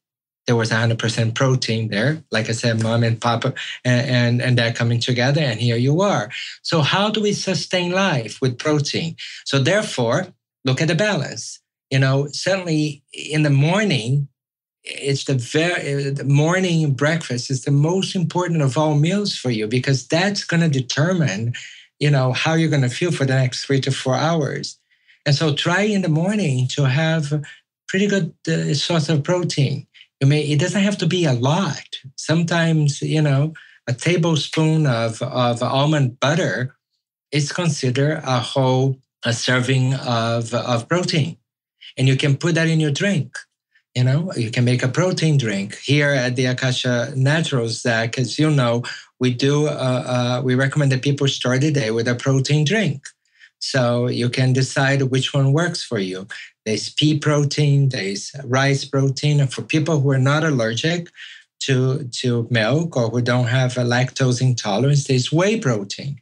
there was 100% protein there. Like I said, mom and papa and, and, and dad coming together, and here you are. So, how do we sustain life with protein? So, therefore, look at the balance you know, certainly in the morning, it's the very the morning breakfast is the most important of all meals for you because that's going to determine, you know, how you're going to feel for the next three to four hours. And so, try in the morning to have pretty good uh, source of protein. You may it doesn't have to be a lot. Sometimes, you know, a tablespoon of of almond butter is considered a whole a serving of of protein and you can put that in your drink. You know, you can make a protein drink here at the Akasha Naturals. Zack, as you know, we do. Uh, uh, we recommend that people start the day with a protein drink, so you can decide which one works for you. There's pea protein, there's rice protein, and for people who are not allergic to to milk or who don't have a lactose intolerance, there's whey protein.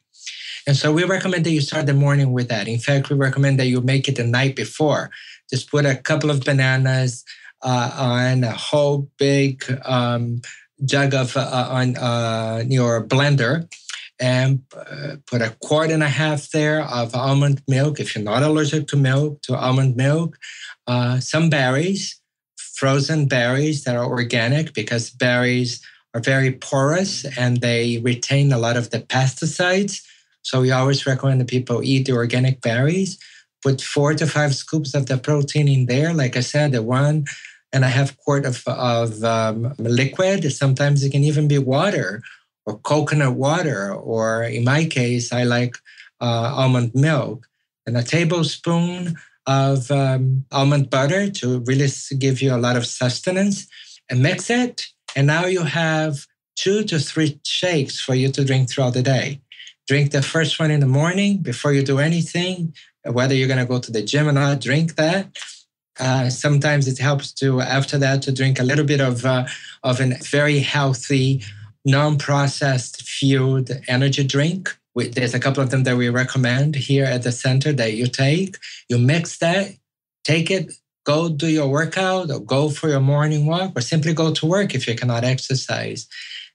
And so we recommend that you start the morning with that. In fact, we recommend that you make it the night before just put a couple of bananas uh, on a whole big um, jug of uh, on uh, your blender and uh, put a quart and a half there of almond milk if you're not allergic to milk to almond milk uh, some berries frozen berries that are organic because berries are very porous and they retain a lot of the pesticides. So we always recommend that people eat the organic berries put four to five scoops of the protein in there. Like I said, the one and a half quart of, of um, liquid. Sometimes it can even be water or coconut water, or in my case, I like uh, almond milk and a tablespoon of um, almond butter to really give you a lot of sustenance and mix it. And now you have two to three shakes for you to drink throughout the day. Drink the first one in the morning before you do anything whether you're going to go to the gym or not, drink that. Uh, sometimes it helps to after that to drink a little bit of uh, of a very healthy, non-processed fueled energy drink. There's a couple of them that we recommend here at the center that you take. You mix that, take it go do your workout or go for your morning walk or simply go to work if you cannot exercise.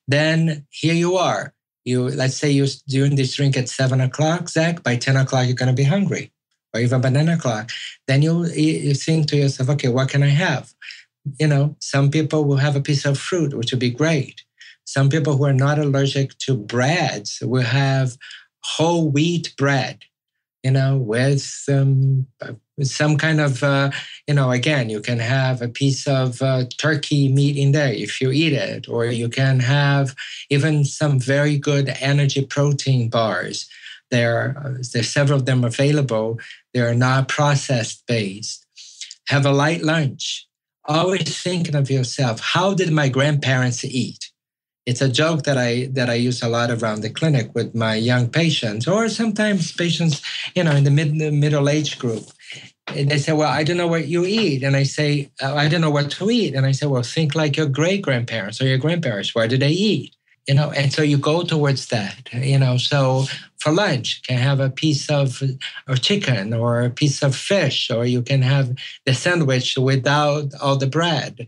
Then here you are. You let's say you're doing this drink at seven o'clock, Zack. By 10 o'clock, you're gonna be hungry, or even banana nine o'clock. Then you you think to yourself, okay, what can I have? You know, some people will have a piece of fruit, which would be great. Some people who are not allergic to breads will have whole wheat bread, you know, with um, some kind of, uh, you know, again, you can have a piece of uh, turkey meat in there if you eat it, or you can have even some very good energy protein bars. There, uh, there's several of them available. They are not processed based. Have a light lunch. Always thinking of yourself, how did my grandparents eat? it's a joke that I that I use a lot around the clinic with my young patients, or sometimes patients, you know, in the mid the middle age group. And they say, "Well, I don't know what you eat," and I say, oh, "I don't know what to eat," and I say, "Well, think like your great grandparents or your grandparents. Where do they eat?" You know, and so you go towards that. You know, so for lunch, you can have a piece of or chicken or a piece of fish, or you can have the sandwich without all the bread. You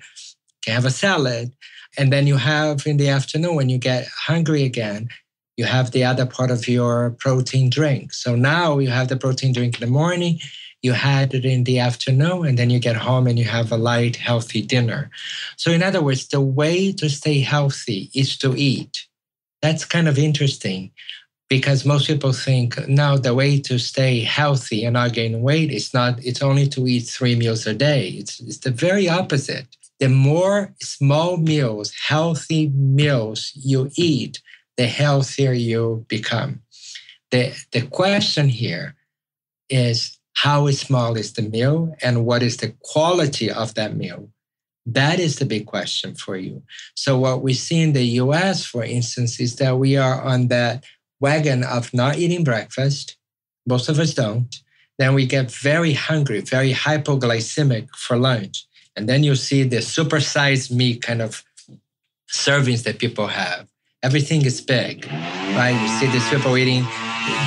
can have a salad and then you have in the afternoon, when you get hungry again, you have the other part of your protein drink. So now you have the protein drink in the morning, you had it in the afternoon, and then you get home and you have a light, healthy dinner. So, in other words, the way to stay healthy is to eat. That's kind of interesting because most people think now the way to stay healthy and not gain weight is not, it's only to eat three meals a day. It's, it's the very opposite the more small meals, healthy meals you eat, the healthier you become. The, the question here is how small is the meal and what is the quality of that meal? That is the big question for you. So, what we see in the US, for instance, is that we are on that wagon of not eating breakfast. Most of us don't. Then we get very hungry, very hypoglycemic for lunch. And then you see the supersized me kind of servings that people have. Everything is big, right? You see these people eating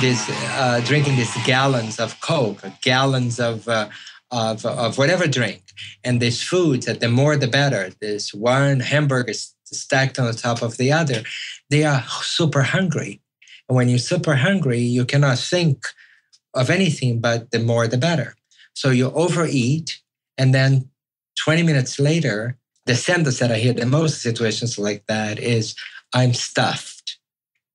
this, uh, drinking these gallons of Coke, gallons of, uh, of, of whatever drink. And these foods, that the more the better. This one hamburger is stacked on the top of the other. They are super hungry. And when you're super hungry, you cannot think of anything but the more the better. So you overeat, and then 20 minutes later, the sentence that I hear the most situations like that is, I'm stuffed.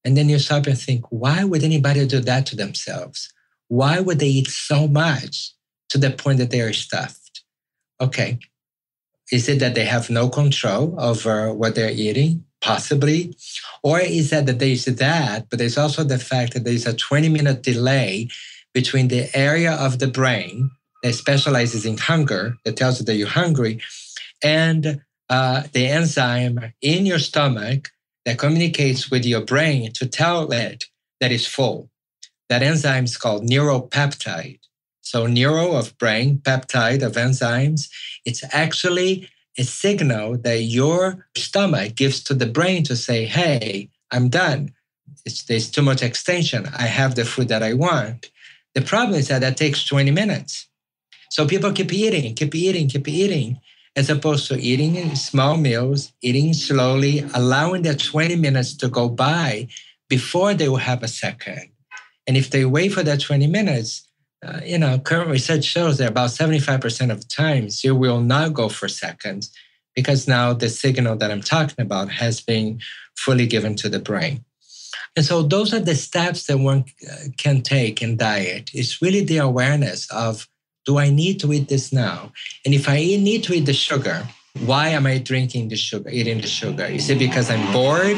And then you stop and think, why would anybody do that to themselves? Why would they eat so much to the point that they are stuffed? Okay. Is it that they have no control over what they're eating? Possibly. Or is that that there's that, but there's also the fact that there's a 20 minute delay between the area of the brain that specializes in hunger, that tells you that you're hungry, and uh, the enzyme in your stomach that communicates with your brain to tell it that it's full. That enzyme is called neuropeptide. So, neuro of brain, peptide of enzymes, it's actually a signal that your stomach gives to the brain to say, hey, I'm done. It's, there's too much extension. I have the food that I want. The problem is that that takes 20 minutes. So people keep eating, keep eating, keep eating, as opposed to eating small meals, eating slowly, allowing their 20 minutes to go by before they will have a second. And if they wait for that 20 minutes, uh, you know, current research shows that about 75% of the times you will not go for seconds because now the signal that I'm talking about has been fully given to the brain. And so those are the steps that one uh, can take in diet. It's really the awareness of do I need to eat this now? And if I need to eat the sugar, why am I drinking the sugar, eating the sugar? Is it because I'm bored?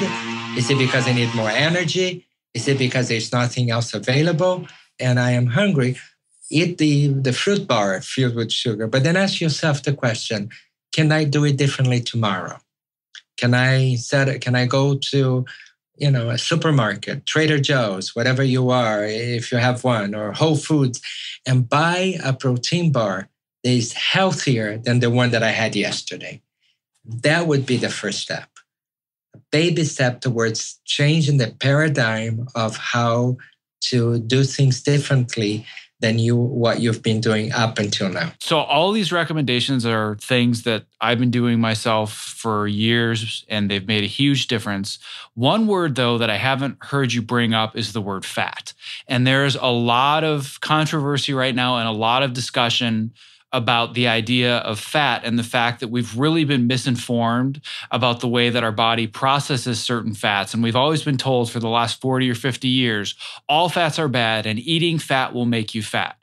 Is it because I need more energy? Is it because there's nothing else available and I am hungry? Eat the, the fruit bar filled with sugar, but then ask yourself the question can I do it differently tomorrow? Can I set it? can I go to you know, a supermarket, Trader Joe's, whatever you are, if you have one, or Whole Foods, and buy a protein bar that is healthier than the one that I had yesterday. That would be the first step. A baby step towards changing the paradigm of how to do things differently than you what you've been doing up until now. So all these recommendations are things that I've been doing myself for years and they've made a huge difference. One word though that I haven't heard you bring up is the word fat. And there's a lot of controversy right now and a lot of discussion about the idea of fat and the fact that we've really been misinformed about the way that our body processes certain fats. And we've always been told for the last 40 or 50 years all fats are bad and eating fat will make you fat.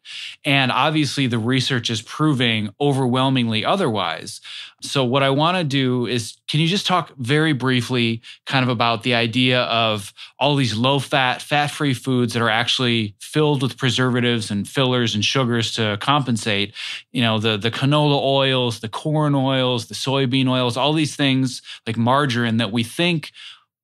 And obviously, the research is proving overwhelmingly otherwise. So, what I want to do is can you just talk very briefly kind of about the idea of all these low fat, fat free foods that are actually filled with preservatives and fillers and sugars to compensate? You know, the, the canola oils, the corn oils, the soybean oils, all these things like margarine that we think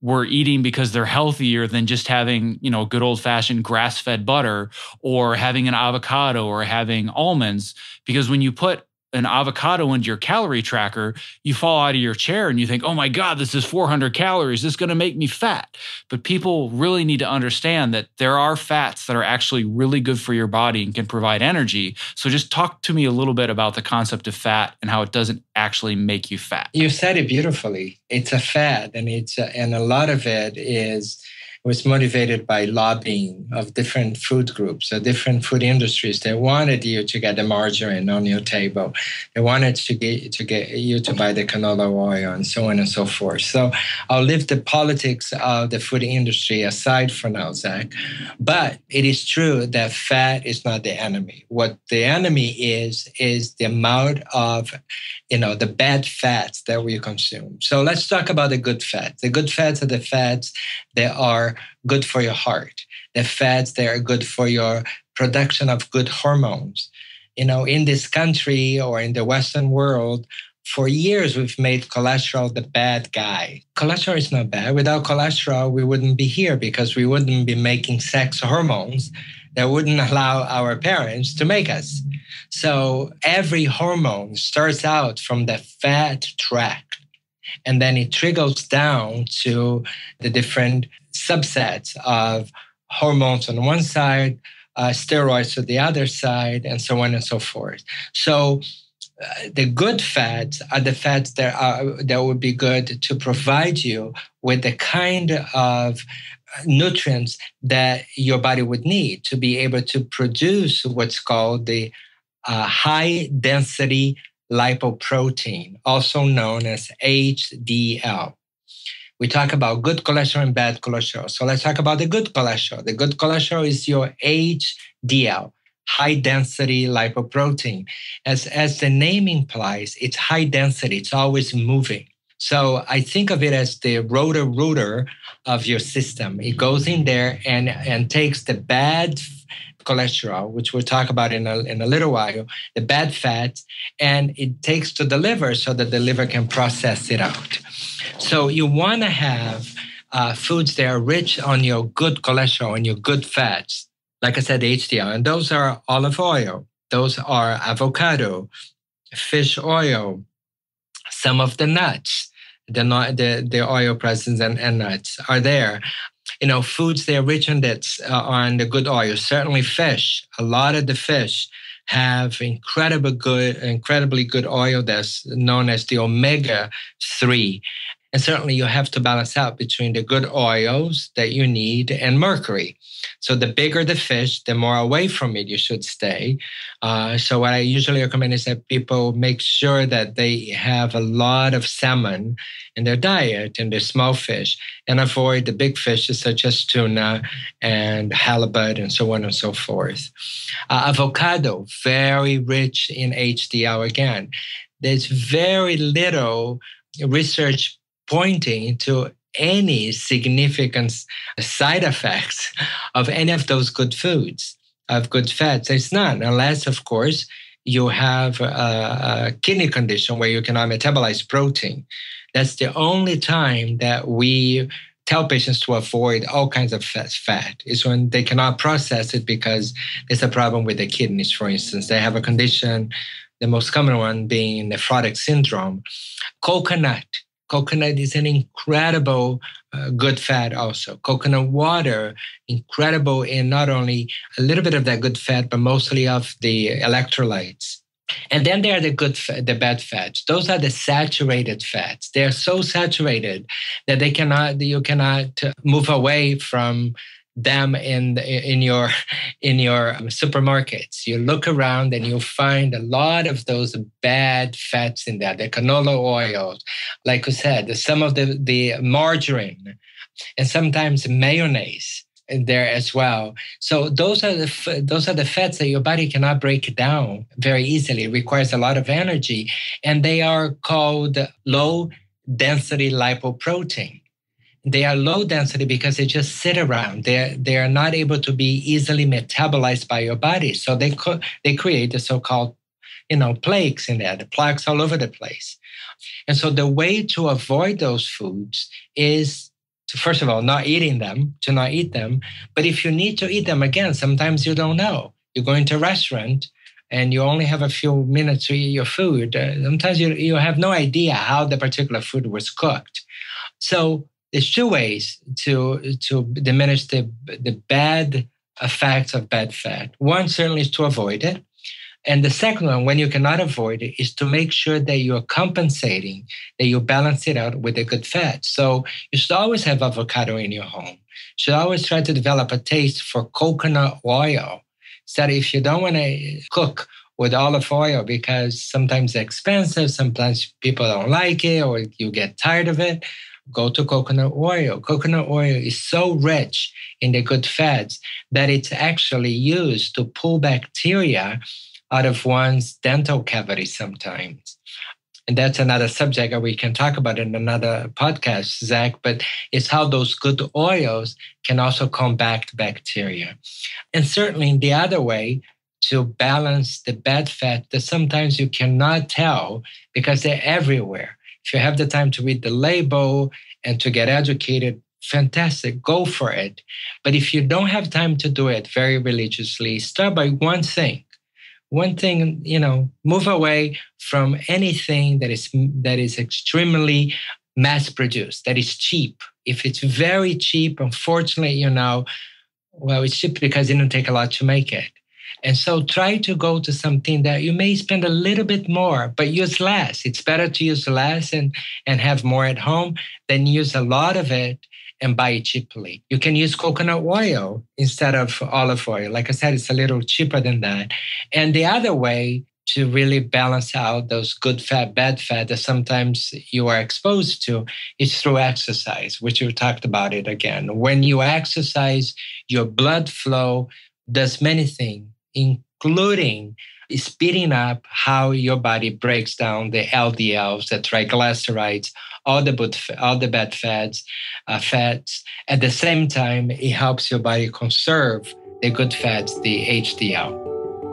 we're eating because they're healthier than just having, you know, good old fashioned grass fed butter or having an avocado or having almonds. Because when you put an avocado into your calorie tracker, you fall out of your chair and you think, oh my God, this is 400 calories. This is going to make me fat. But people really need to understand that there are fats that are actually really good for your body and can provide energy. So just talk to me a little bit about the concept of fat and how it doesn't actually make you fat. You said it beautifully. It's a fat, and it's a, and a lot of it is was motivated by lobbying of different food groups or different food industries. They wanted you to get the margarine on your table. They wanted to get to get you to buy the canola oil and so on and so forth. So I'll leave the politics of the food industry aside for now, Zack. But it is true that fat is not the enemy. What the enemy is is the amount of you know the bad fats that we consume. So let's talk about the good fats. The good fats are the fats that are good for your heart. The fats they are good for your production of good hormones. You know, in this country or in the Western world, for years we've made cholesterol the bad guy. Cholesterol is not bad. Without cholesterol, we wouldn't be here because we wouldn't be making sex hormones that wouldn't allow our parents to make us. So every hormone starts out from the fat tract and then it trickles down to the different subsets of hormones on one side, uh, steroids to the other side, and so on and so forth. So uh, the good fats are the fats that are that would be good to provide you with the kind of nutrients that your body would need to be able to produce what's called the uh, high density lipoprotein, also known as HDL. We talk about good cholesterol and bad cholesterol. So let's talk about the good cholesterol. The good cholesterol is your HDL, high density lipoprotein. As, as the name implies, it's high density, it's always moving. So I think of it as the Roto-Rooter of your system. It goes in there and, and takes the bad cholesterol, which we'll talk about in a, in a little while, the bad fats, and it takes to the liver so that the liver can process it out. So you want to have uh, foods that are rich on your good cholesterol and your good fats. Like I said, HDL, and those are olive oil, those are avocado, fish oil, some of the nuts, the, the, the oil presence and, and nuts are there you know, foods they're rich in that uh, on the good oil. Certainly, fish. A lot of the fish have incredible good, incredibly good oil that's known as the omega three, and certainly you have to balance out between the good oils that you need and mercury. So the bigger the fish, the more away from it you should stay. Uh, so what I usually recommend is that people make sure that they have a lot of salmon in their diet and their small fish and avoid the big fishes such as tuna and halibut and so on and so forth. Uh, avocado, very rich in HDL again. There's very little research pointing to any significant side effects of any of those good foods, of good fats. It's none, unless, of course, you have a, a kidney condition where you cannot metabolize protein. That's the only time that we tell patients to avoid all kinds of fat is when they cannot process it because there's a problem with the kidneys, for instance. They have a condition, the most common one being nephrotic syndrome. Coconut Coconut is an incredible uh, good fat also. Coconut water, incredible in not only a little bit of that good fat, but mostly of the electrolytes. And then there are the good, the bad fats. Those are the saturated fats. They are so saturated that they cannot, you cannot move away from them in in your in your um, supermarkets. You look around and you find a lot of those bad fats in there. The canola oils, like you said, some of the the margarine, and sometimes mayonnaise there as well. So those are the those are the fats that your body cannot break down very easily. It requires a lot of energy, and they are called low density lipoprotein. They are low density because they just sit around. They they are not able to be easily metabolized by your body. So they co- they create the so-called you know plaques in there, the plaques all over the place. And so the way to avoid those foods is to first of all not eating them to not eat them but if you need to eat them again sometimes you don't know you go into a restaurant and you only have a few minutes to eat your food uh, sometimes you, you have no idea how the particular food was cooked so there's two ways to to diminish the the bad effects of bad fat one certainly is to avoid it and the second one, when you cannot avoid it, is to make sure that you're compensating, that you balance it out with a good fat. So you should always have avocado in your home. You should always try to develop a taste for coconut oil. So that if you don't want to cook with olive oil because sometimes it's expensive, sometimes people don't like it, or you get tired of it, go to coconut oil. Coconut oil is so rich in the good fats that it's actually used to pull bacteria out of one's dental cavity sometimes. And that's another subject that we can talk about in another podcast, Zack, but it's how those good oils can also combat bacteria. And certainly the other way to balance the bad fat that sometimes you cannot tell because they're everywhere. If you have the time to read the label and to get educated, fantastic, go for it. But if you don't have time to do it very religiously, start by one thing. One thing you know move away from anything that is that is extremely mass produced that is cheap. If it's very cheap unfortunately you know well it's cheap because it didn't take a lot to make it and so try to go to something that you may spend a little bit more but use less it's better to use less and and have more at home than use a lot of it and buy it cheaply. You can use coconut oil instead of olive oil. Like I said, it's a little cheaper than that. And the other way to really balance out those good fat, bad fat that sometimes you are exposed to is through exercise, which you talked about it again. When you exercise, your blood flow does many things, including speeding up how your body breaks down the LDLs, the triglycerides, all the good, all the bad fats, uh, fats. At the same time, it helps your body conserve the good fats, the HDL.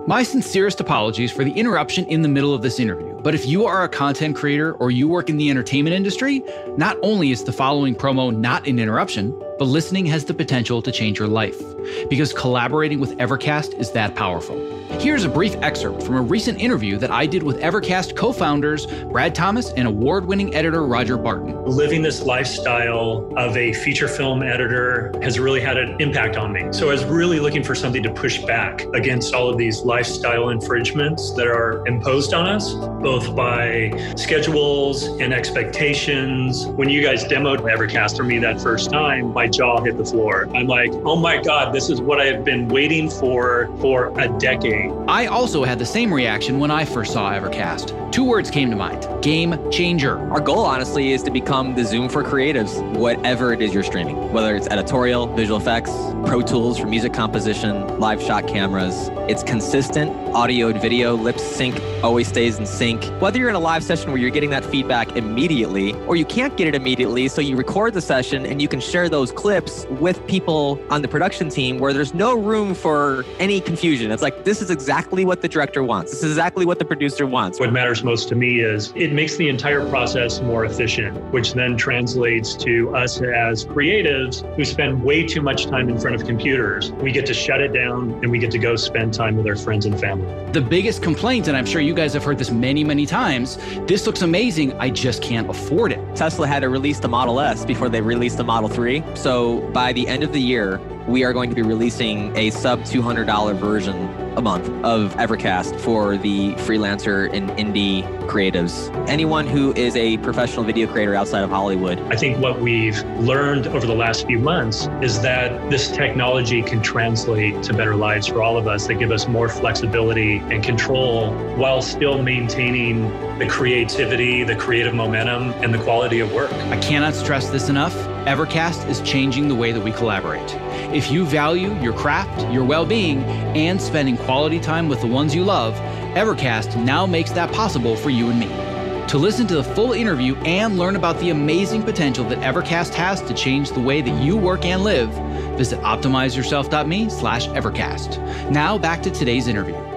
My sincerest apologies for the interruption in the middle of this interview. But if you are a content creator or you work in the entertainment industry, not only is the following promo not an interruption, but listening has the potential to change your life because collaborating with Evercast is that powerful. Here's a brief excerpt from a recent interview that I did with Evercast co founders Brad Thomas and award winning editor Roger Barton. Living this lifestyle of a feature film editor has really had an impact on me. So I was really looking for something to push back against all of these lifestyle infringements that are imposed on us, both by schedules and expectations. When you guys demoed Evercast for me that first time, my jaw hit the floor. I'm like, oh my God, this is what I have been waiting for for a decade. I also had the same reaction when I first saw Evercast. Two words came to mind game changer. Our goal, honestly, is to become the Zoom for creatives, whatever it is you're streaming, whether it's editorial, visual effects, Pro Tools for music composition, live shot cameras. It's consistent audio and video, lip sync always stays in sync. Whether you're in a live session where you're getting that feedback immediately, or you can't get it immediately, so you record the session and you can share those clips with people on the production team where there's no room for any confusion. It's like, this is exactly what the director wants. This is exactly what the producer wants. What matters matters most to me is it makes the entire process more efficient, which then translates to us as creatives who spend way too much time in front of computers. We get to shut it down and we get to go spend time with our friends and family. The biggest complaint, and I'm sure you guys have heard this many, many times this looks amazing. I just can't afford it. Tesla had to release the Model S before they released the Model 3. So by the end of the year, we are going to be releasing a sub $200 version a month of Evercast for the freelancer and indie creatives. Anyone who is a professional video creator outside of Hollywood. I think what we've learned over the last few months is that this technology can translate to better lives for all of us that give us more flexibility and control while still maintaining the creativity, the creative momentum, and the quality of work. I cannot stress this enough. Evercast is changing the way that we collaborate. If you value your craft, your well being, and spending quality time with the ones you love, Evercast now makes that possible for you and me. To listen to the full interview and learn about the amazing potential that Evercast has to change the way that you work and live, visit optimizeyourself.me slash Evercast. Now back to today's interview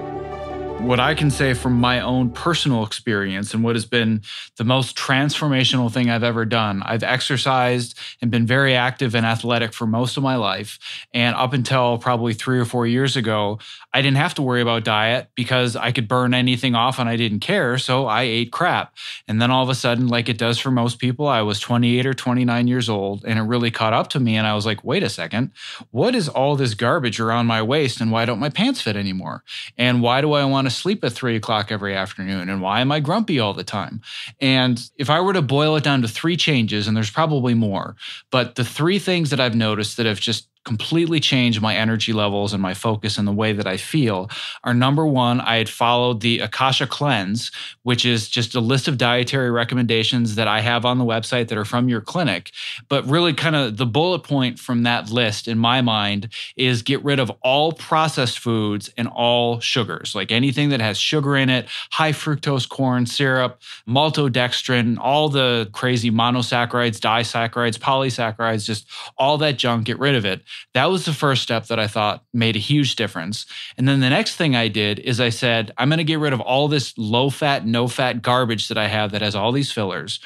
what I can say from my own personal experience and what has been the most transformational thing I've ever done. I've exercised and been very active and athletic for most of my life. And up until probably three or four years ago, I didn't have to worry about diet because I could burn anything off and I didn't care. So I ate crap. And then all of a sudden, like it does for most people, I was 28 or 29 years old and it really caught up to me. And I was like, wait a second, what is all this garbage around my waist and why don't my pants fit anymore? And why do I want to sleep at three o'clock every afternoon? And why am I grumpy all the time? And if I were to boil it down to three changes, and there's probably more, but the three things that I've noticed that have just completely changed my energy levels and my focus and the way that I feel are number one, I had followed the Akasha Cleanse, which is just a list of dietary recommendations that I have on the website that are from your clinic. But really, kind of the bullet point from that list in my mind is get rid of all processed foods and all sugars, like anything that has sugar in it, high fructose corn syrup, maltodextrin, all the crazy monosaccharides, disaccharides, polysaccharides, just all that junk, get rid of it. That was the first step that I thought made a huge difference. And then the next thing I did is I said, I'm going to get rid of all this low fat, no fat garbage that I have that has all these fillers.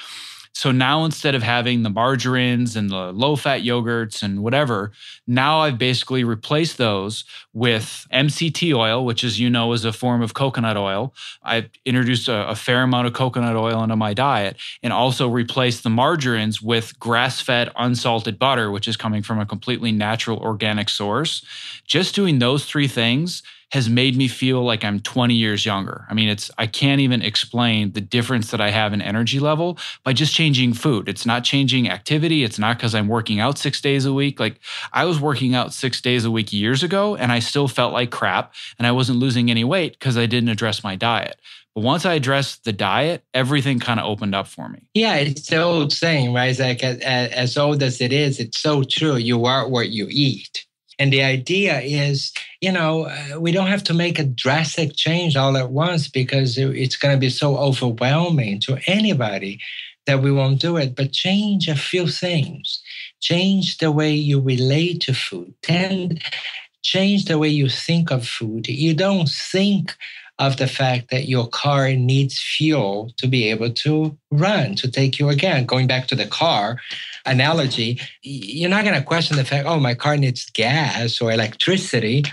So now instead of having the margarines and the low fat yogurts and whatever, now I've basically replaced those with MCT oil, which, as you know, is a form of coconut oil. I've introduced a, a fair amount of coconut oil into my diet and also replaced the margarines with grass fed unsalted butter, which is coming from a completely natural organic source. Just doing those three things has made me feel like I'm 20 years younger. I mean, it's I can't even explain the difference that I have in energy level by just changing food. It's not changing activity. It's not because I'm working out 6 days a week. Like I was working out 6 days a week years ago and I still felt like crap and I wasn't losing any weight because I didn't address my diet. But once I addressed the diet, everything kind of opened up for me. Yeah, it's the old saying, right? It's like as, as old as it is, it's so true. You are what you eat. And the idea is, you know, uh, we don't have to make a drastic change all at once because it's going to be so overwhelming to anybody that we won't do it. But change a few things. Change the way you relate to food. And change the way you think of food. You don't think of the fact that your car needs fuel to be able to run, to take you again. Going back to the car analogy, you're not going to question the fact, oh, my car needs gas or electricity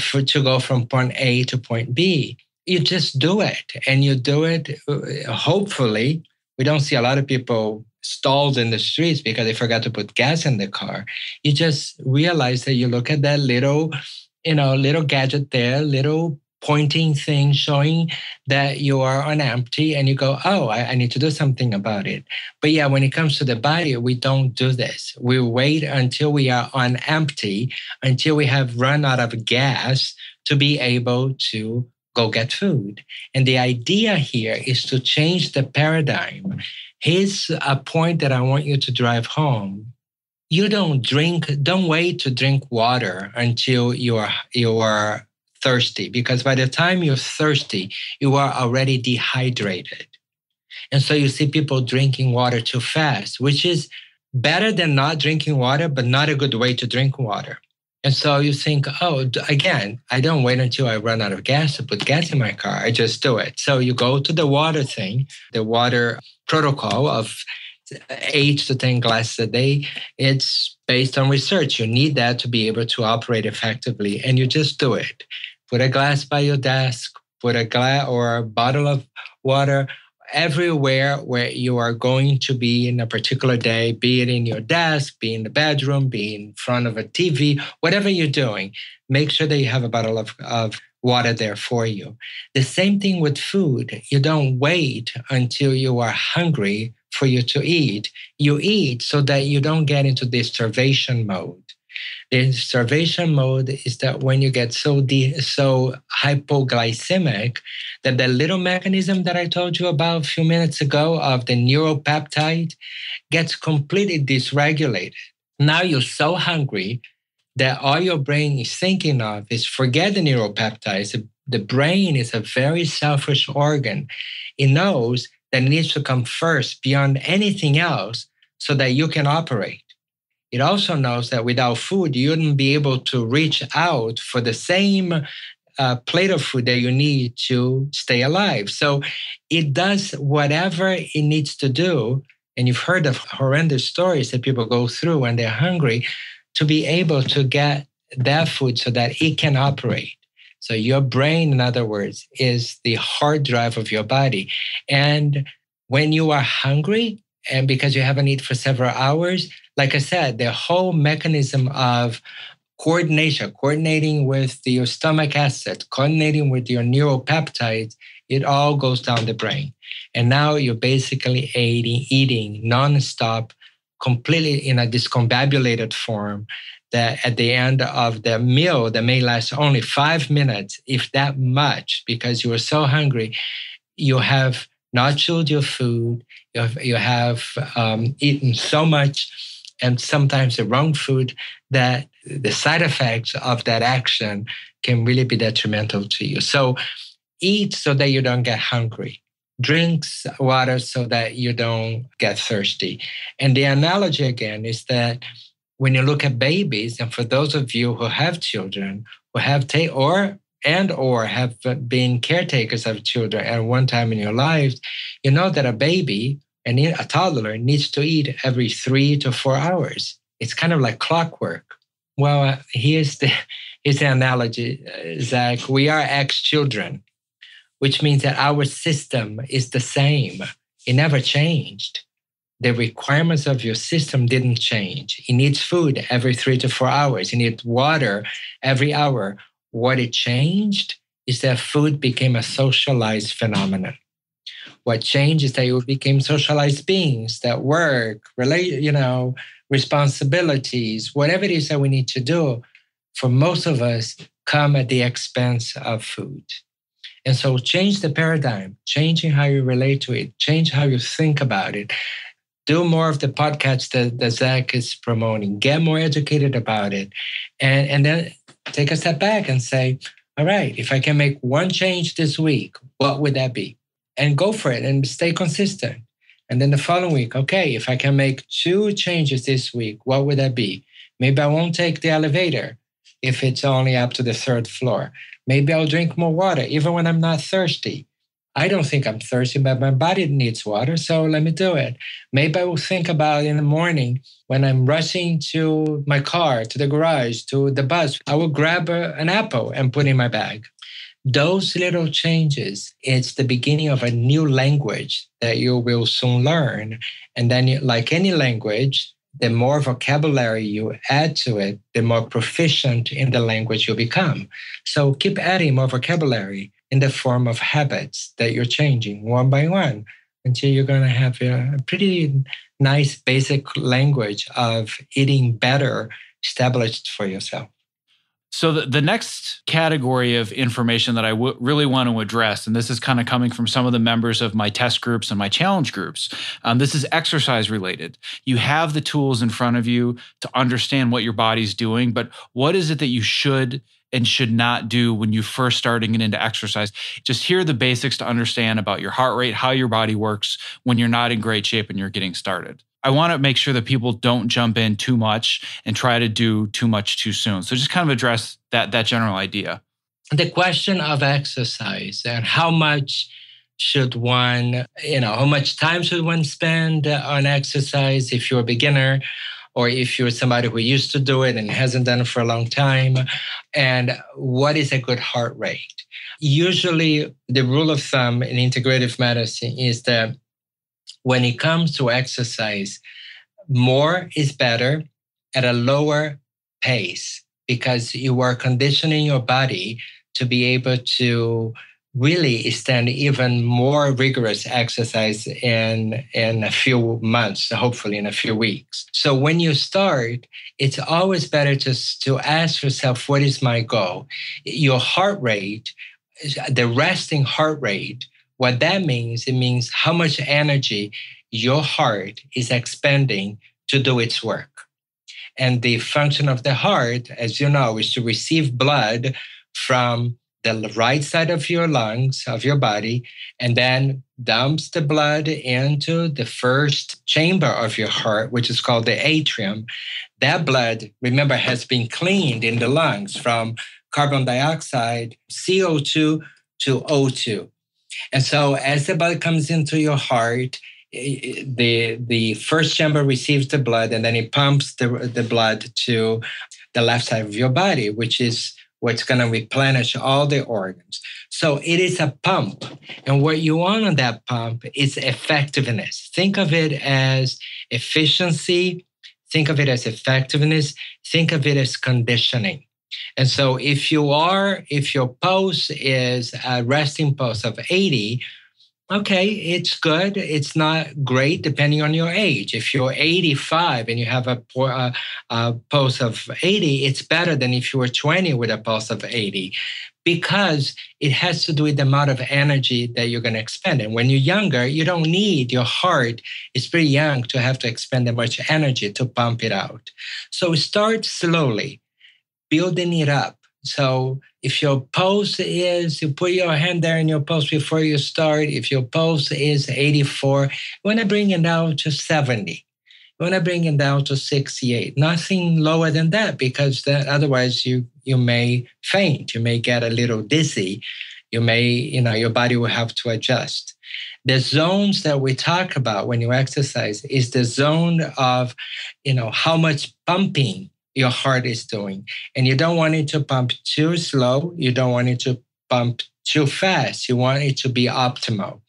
for to go from point A to point B. You just do it, and you do it. Uh, hopefully, we don't see a lot of people stalled in the streets because they forgot to put gas in the car. You just realize that you look at that little, you know, little gadget there, little pointing thing showing that you are on empty and you go oh I, I, need to do something about it. But yeah when it comes to the body we don't do this. We wait until we are on empty until we have run out of gas to be able to go get food. And the idea here is to change the paradigm. Here's a point that i want you to drive home. You don't drink don't wait to drink water until you are you are thirsty because by the time you're thirsty, you are already dehydrated. And so you see people drinking water too fast, which is better than not drinking water, but not a good way to drink water. And so you think, oh, again, I don't wait until I run out of gas to put gas in my car. I just do it. So you go to the water thing, the water protocol of eight to 10 glasses a day. It's based on research. You need that to be able to operate effectively. And you just do it. Put a glass by your desk, put a glass or a bottle of water everywhere where you are going to be in a particular day, be it in your desk, be in the bedroom, be in front of a TV, whatever you're doing, make sure that you have a bottle of, of water there for you. The same thing with food. You don't wait until you are hungry for you to eat. You eat so that you don't get into this starvation mode. The starvation mode is that when you get so de- so hypoglycemic that the little mechanism that I told you about a few minutes ago of the neuropeptide gets completely dysregulated. Now you're so hungry that all your brain is thinking of is forget the neuropeptides. The brain is a very selfish organ. It knows that it needs to come first beyond anything else so that you can operate. It also knows that without food, you wouldn't be able to reach out for the same uh, plate of food that you need to stay alive. So it does whatever it needs to do. And you've heard of horrendous stories that people go through when they're hungry to be able to get that food so that it can operate. So your brain, in other words, is the hard drive of your body. And when you are hungry, and because you haven't eaten for several hours, like I said, the whole mechanism of coordination, coordinating with your stomach acid, coordinating with your neuropeptides, it all goes down the brain. And now you're basically eating, eating nonstop, completely in a discombobulated form that at the end of the meal that may last only five minutes, if that much, because you were so hungry, you have not chewed your food, you have, you have um, eaten so much and sometimes the wrong food that the side effects of that action can really be detrimental to you. So eat so that you don't get hungry. Drinks water so that you don't get thirsty. And the analogy again is that when you look at babies, and for those of you who have children, who have ta- or and or have been caretakers of children at one time in your life, you know that a baby and a toddler needs to eat every three to four hours. It's kind of like clockwork. Well, uh, here's the here's the analogy, uh, Zack. We are ex-children, which means that our system is the same. It never changed. The requirements of your system didn't change. It needs food every three to four hours. It needs water every hour. What it changed is that food became a socialized phenomenon. What changed is that you became socialized beings that work, relate, you know, responsibilities, whatever it is that we need to do, for most of us, come at the expense of food. And so change the paradigm, changing how you relate to it, change how you think about it. Do more of the podcasts that, that Zack is promoting, get more educated about it. And, and then take a step back and say, all right, if I can make one change this week, what would that be? And go for it and stay consistent. And then the following week, okay, if I can make two changes this week, what would that be? Maybe I won't take the elevator if it's only up to the third floor. Maybe I'll drink more water, even when I'm not thirsty. I don't think I'm thirsty, but my body needs water, so let me do it. Maybe I will think about in the morning when I'm rushing to my car, to the garage, to the bus, I will grab a, an apple and put in my bag those little changes it's the beginning of a new language that you will soon learn. And then like any language the more vocabulary you add to it the more proficient in the language you become. So keep adding more vocabulary in the form of habits that you're changing one by one until you're going to have a pretty nice basic language of eating better established for yourself so the, the next category of information that I w- really want to address, and this is kind of coming from some of the members of my test groups and my challenge groups, um, this is exercise related. You have the tools in front of you to understand what your body's doing, but what is it that you should and should not do when you first starting it into exercise? Just hear the basics to understand about your heart rate, how your body works when you're not in great shape and you're getting started. I want to make sure that people don't jump in too much and try to do too much too soon. So just kind of address that that general idea. The question of exercise and how much should one, you know, how much time should one spend on exercise if you're a beginner or if you're somebody who used to do it and hasn't done it for a long time? And what is a good heart rate? Usually, the rule of thumb in integrative medicine is that when it comes to exercise, more is better at a lower pace because you are conditioning your body to be able to really stand even more rigorous exercise in in a few months hopefully in a few weeks. So when you start it's always better to to ask yourself what is my goal? Your heart rate the resting heart rate what that means, it means how much energy your heart is expending to do its work. And the function of the heart, as you know, is to receive blood from the right side of your lungs, of your body, and then dumps the blood into the first chamber of your heart, which is called the atrium. That blood, remember, has been cleaned in the lungs from carbon dioxide, CO2 to O2. And so as the blood comes into your heart, the the first chamber receives the blood and then it pumps the, the blood to the left side of your body, which is what's going to replenish all the organs. So it is a pump. And what you want on that pump is effectiveness. Think of it as efficiency, think of it as effectiveness, think of it as conditioning. And so if you are, if your pulse is a resting pulse of 80, okay, it's good. It's not great depending on your age. If you're 85 and you have a, a, a, pulse of 80, it's better than if you were 20 with a pulse of 80 because it has to do with the amount of energy that you're going to expend. And when you're younger, you don't need your heart is pretty young to have to expend that much energy to pump it out. So start slowly building it up. So if your pulse is, you put your hand there in your pulse before you start. If your pulse is 84, you want to bring it down to 70. You want to bring it down to 68. Nothing lower than that because that, otherwise you you may faint. You may get a little dizzy. You may, you know, your body will have to adjust. The zones that we talk about when you exercise is the zone of, you know, how much pumping your heart is doing. And you don't want it to pump too slow. You don't want it to pump too fast. You want it to be optimal.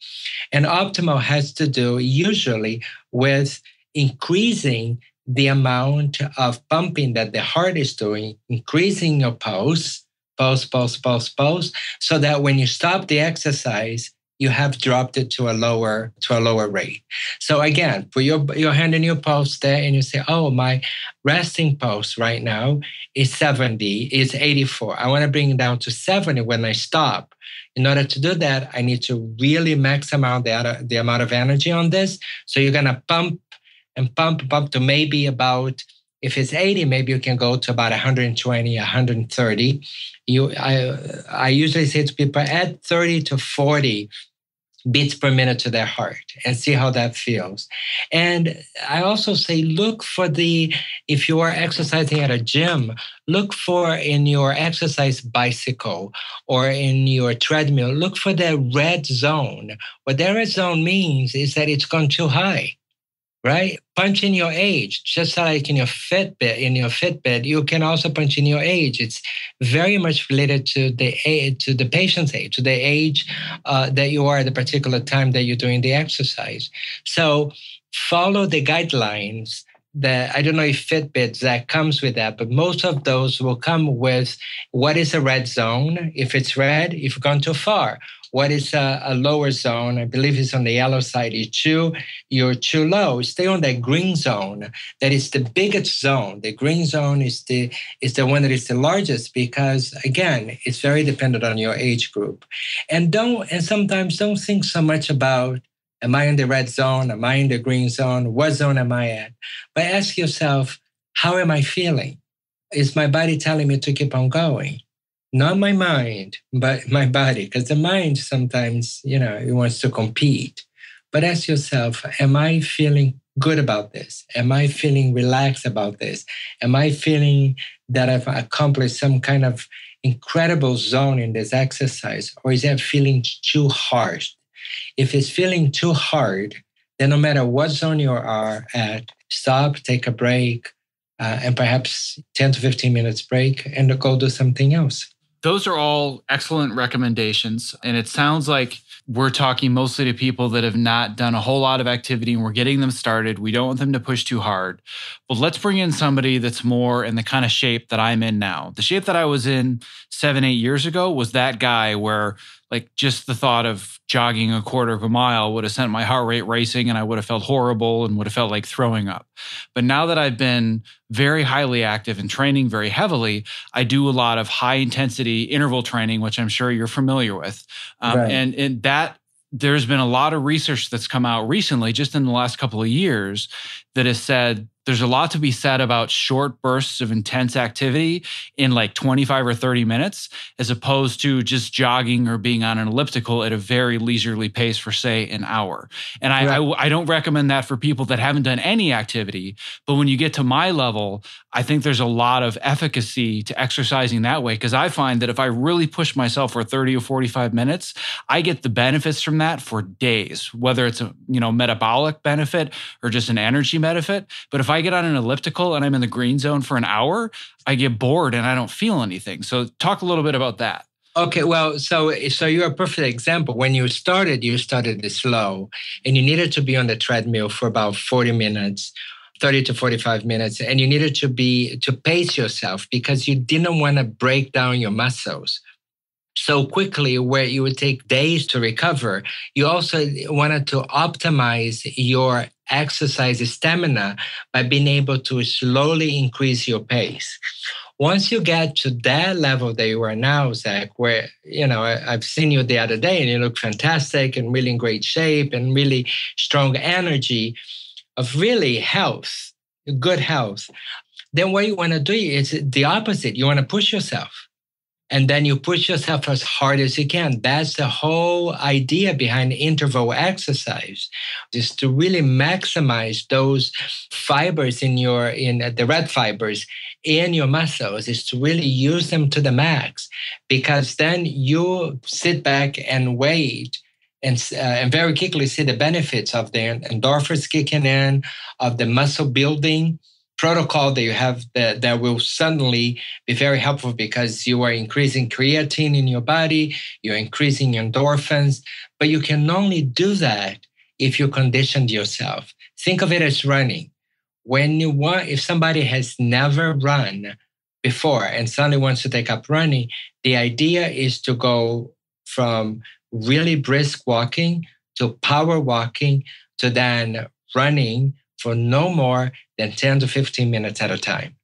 And optimal has to do usually with increasing the amount of pumping that the heart is doing, increasing your pulse, pulse, pulse, pulse, pulse, so that when you stop the exercise, you have dropped it to a lower to a lower rate. So again, put your your hand in your pulse there, and you say, "Oh, my resting pulse right now is 70, is 84. I want to bring it down to 70 when I stop." In order to do that, I need to really max amount the, the amount of energy on this. So you're gonna pump and pump, pump to maybe about if it's 80 maybe you can go to about 120 130 you i i usually say to people add 30 to 40 beats per minute to their heart and see how that feels. And I also say, look for the, if you are exercising at a gym, look for in your exercise bicycle or in your treadmill, look for the red zone. What that red zone means is that it's gone too high right? Punch in your age, just like in your Fitbit. In your Fitbit, you can also punch in your age. It's very much related to the age, to the patient's age, to the age uh, that you are at the particular time that you're doing the exercise. So follow the guidelines. That I don't know if Fitbit that comes with that, but most of those will come with what is a red zone. If it's red, if you've gone too far what is a, a, lower zone? I believe it's on the yellow side. You too, you're too low. Stay on that green zone. That is the biggest zone. The green zone is the is the one that is the largest because again, it's very dependent on your age group. And don't and sometimes don't think so much about am I in the red zone? Am I in the green zone? What zone am I at? But ask yourself, how am I feeling? Is my body telling me to keep on going? Not my mind, but my body, because the mind sometimes, you know, it wants to compete. But ask yourself, am I feeling good about this? Am I feeling relaxed about this? Am I feeling that I've accomplished some kind of incredible zone in this exercise? Or is that feeling too hard? If it's feeling too hard, then no matter what zone you are at, stop, take a break, uh, and perhaps 10 to 15 minutes break and go do something else. Those are all excellent recommendations. And it sounds like we're talking mostly to people that have not done a whole lot of activity and we're getting them started. We don't want them to push too hard. But let's bring in somebody that's more in the kind of shape that I'm in now. The shape that I was in seven, eight years ago was that guy where like just the thought of jogging a quarter of a mile would have sent my heart rate racing and I would have felt horrible and would have felt like throwing up. But now that I've been very highly active and training very heavily, I do a lot of high intensity interval training, which I'm sure you're familiar with. Um, right. and, and that there's been a lot of research that's come out recently, just in the last couple of years, that has said there's a lot to be said about short bursts of intense activity in like 25 or 30 minutes, as opposed to just jogging or being on an elliptical at a very leisurely pace for, say, an hour. And I, I, I, don't recommend that for people that haven't done any activity. But when you get to my level, I think there's a lot of efficacy to exercising that way. Because I find that if I really push myself for 30 or 45 minutes, I get the benefits from that for days, whether it's a you know metabolic benefit or just an energy benefit. But if I I get on an elliptical and I'm in the green zone for an hour, I get bored and I don't feel anything. So talk a little bit about that. Okay, well, so so you're a perfect example. When you started, you started slow, and you needed to be on the treadmill for about 40 minutes, 30 to 45 minutes, and you needed to be to pace yourself because you didn't want to break down your muscles so quickly where you would take days to recover. You also wanted to optimize your exercise stamina by being able to slowly increase your pace. Once you get to that level that you are now, Zack, where, you know, I've seen you the other day and you look fantastic and really in great shape and really strong energy of really health, good health, then what you want to do is the opposite. You want to push yourself and then you push yourself as hard as you can. That's the whole idea behind interval exercise, is to really maximize those fibers in your in the red fibers in your muscles, is to really use them to the max, because then you sit back and wait. And, uh, and very quickly see the benefits of the endorphins kicking in, of the muscle building, protocol that you have that, that will suddenly be very helpful because you are increasing creatine in your body, you're increasing endorphins, but you can only do that if you conditioned yourself. Think of it as running. When you want, if somebody has never run before and suddenly wants to take up running, the idea is to go from really brisk walking to power walking to then running for no more than 10 to 15 minutes at a time.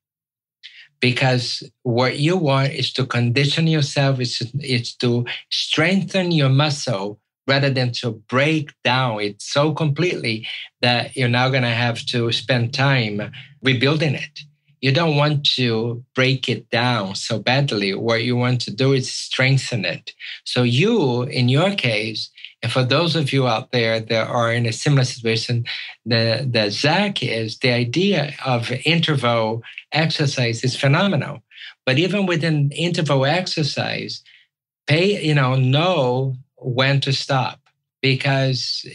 Because what you want is to condition yourself, is to, strengthen your muscle rather than to break down it so completely that you're now going to have to spend time rebuilding it. You don't want to break it down so badly. What you want to do is strengthen it. So, you, in your case, and for those of you out there that are in a similar situation that, that Zack is, the idea of interval exercise is phenomenal. But even within interval exercise, pay, you know, know when to stop. Because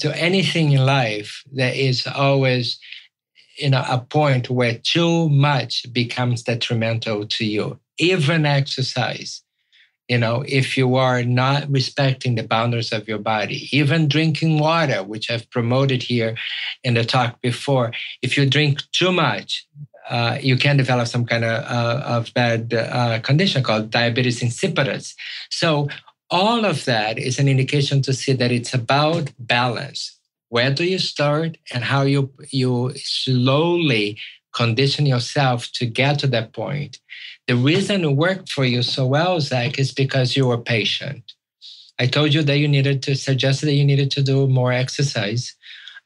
to anything in life, there is always you know a point where too much becomes detrimental to you. Even exercise you know, if you are not respecting the boundaries of your body, even drinking water, which I've promoted here in the talk before, if you drink too much, uh, you can develop some kind of, uh, of bad uh, condition called diabetes insipidus. So, all of that is an indication to see that it's about balance. Where do you start and how you, you slowly condition yourself to get to that point the reason it worked for you so well, Zack, is because you were patient. I told you that you needed to suggest that you needed to do more exercise.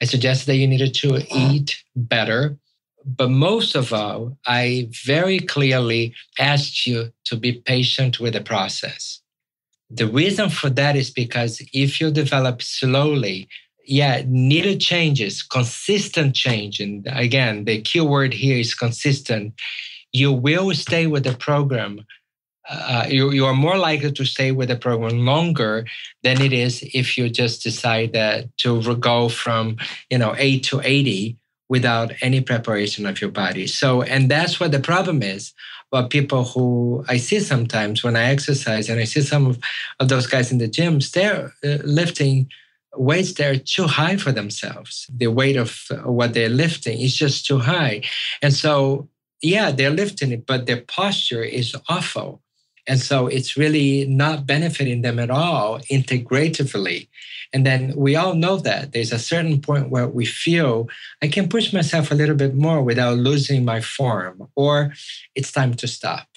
I suggested that you needed to eat better. But most of all, I very clearly asked you to be patient with the process. The reason for that is because if you develop slowly, yeah, needed changes, consistent change. And again, the key word here is consistent. You will stay with the program. Uh, you, you are more likely to stay with the program longer than it is if you just decide that to go from you know 8 to 80 without any preparation of your body so and that's what the problem is but people who I see sometimes when I exercise, and I see some of, of those guys in the gyms, they're uh, lifting weights that are too high for themselves. The weight of uh, what they're lifting is just too high. And so, yeah, they're lifting it, but their posture is awful. And so it's really not benefiting them at all integratively. And then we all know that there's a certain point where we feel I can push myself a little bit more without losing my form, or it's time to stop.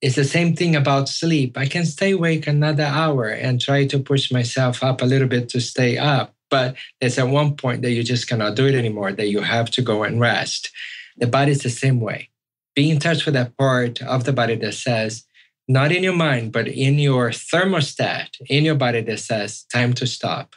It's the same thing about sleep. I can stay awake another hour and try to push myself up a little bit to stay up. But there's at one point that you just cannot do it anymore, that you have to go and rest. The body's the same way. Be in touch with that part of the body that says, not in your mind, but in your thermostat, in your body that says time to stop.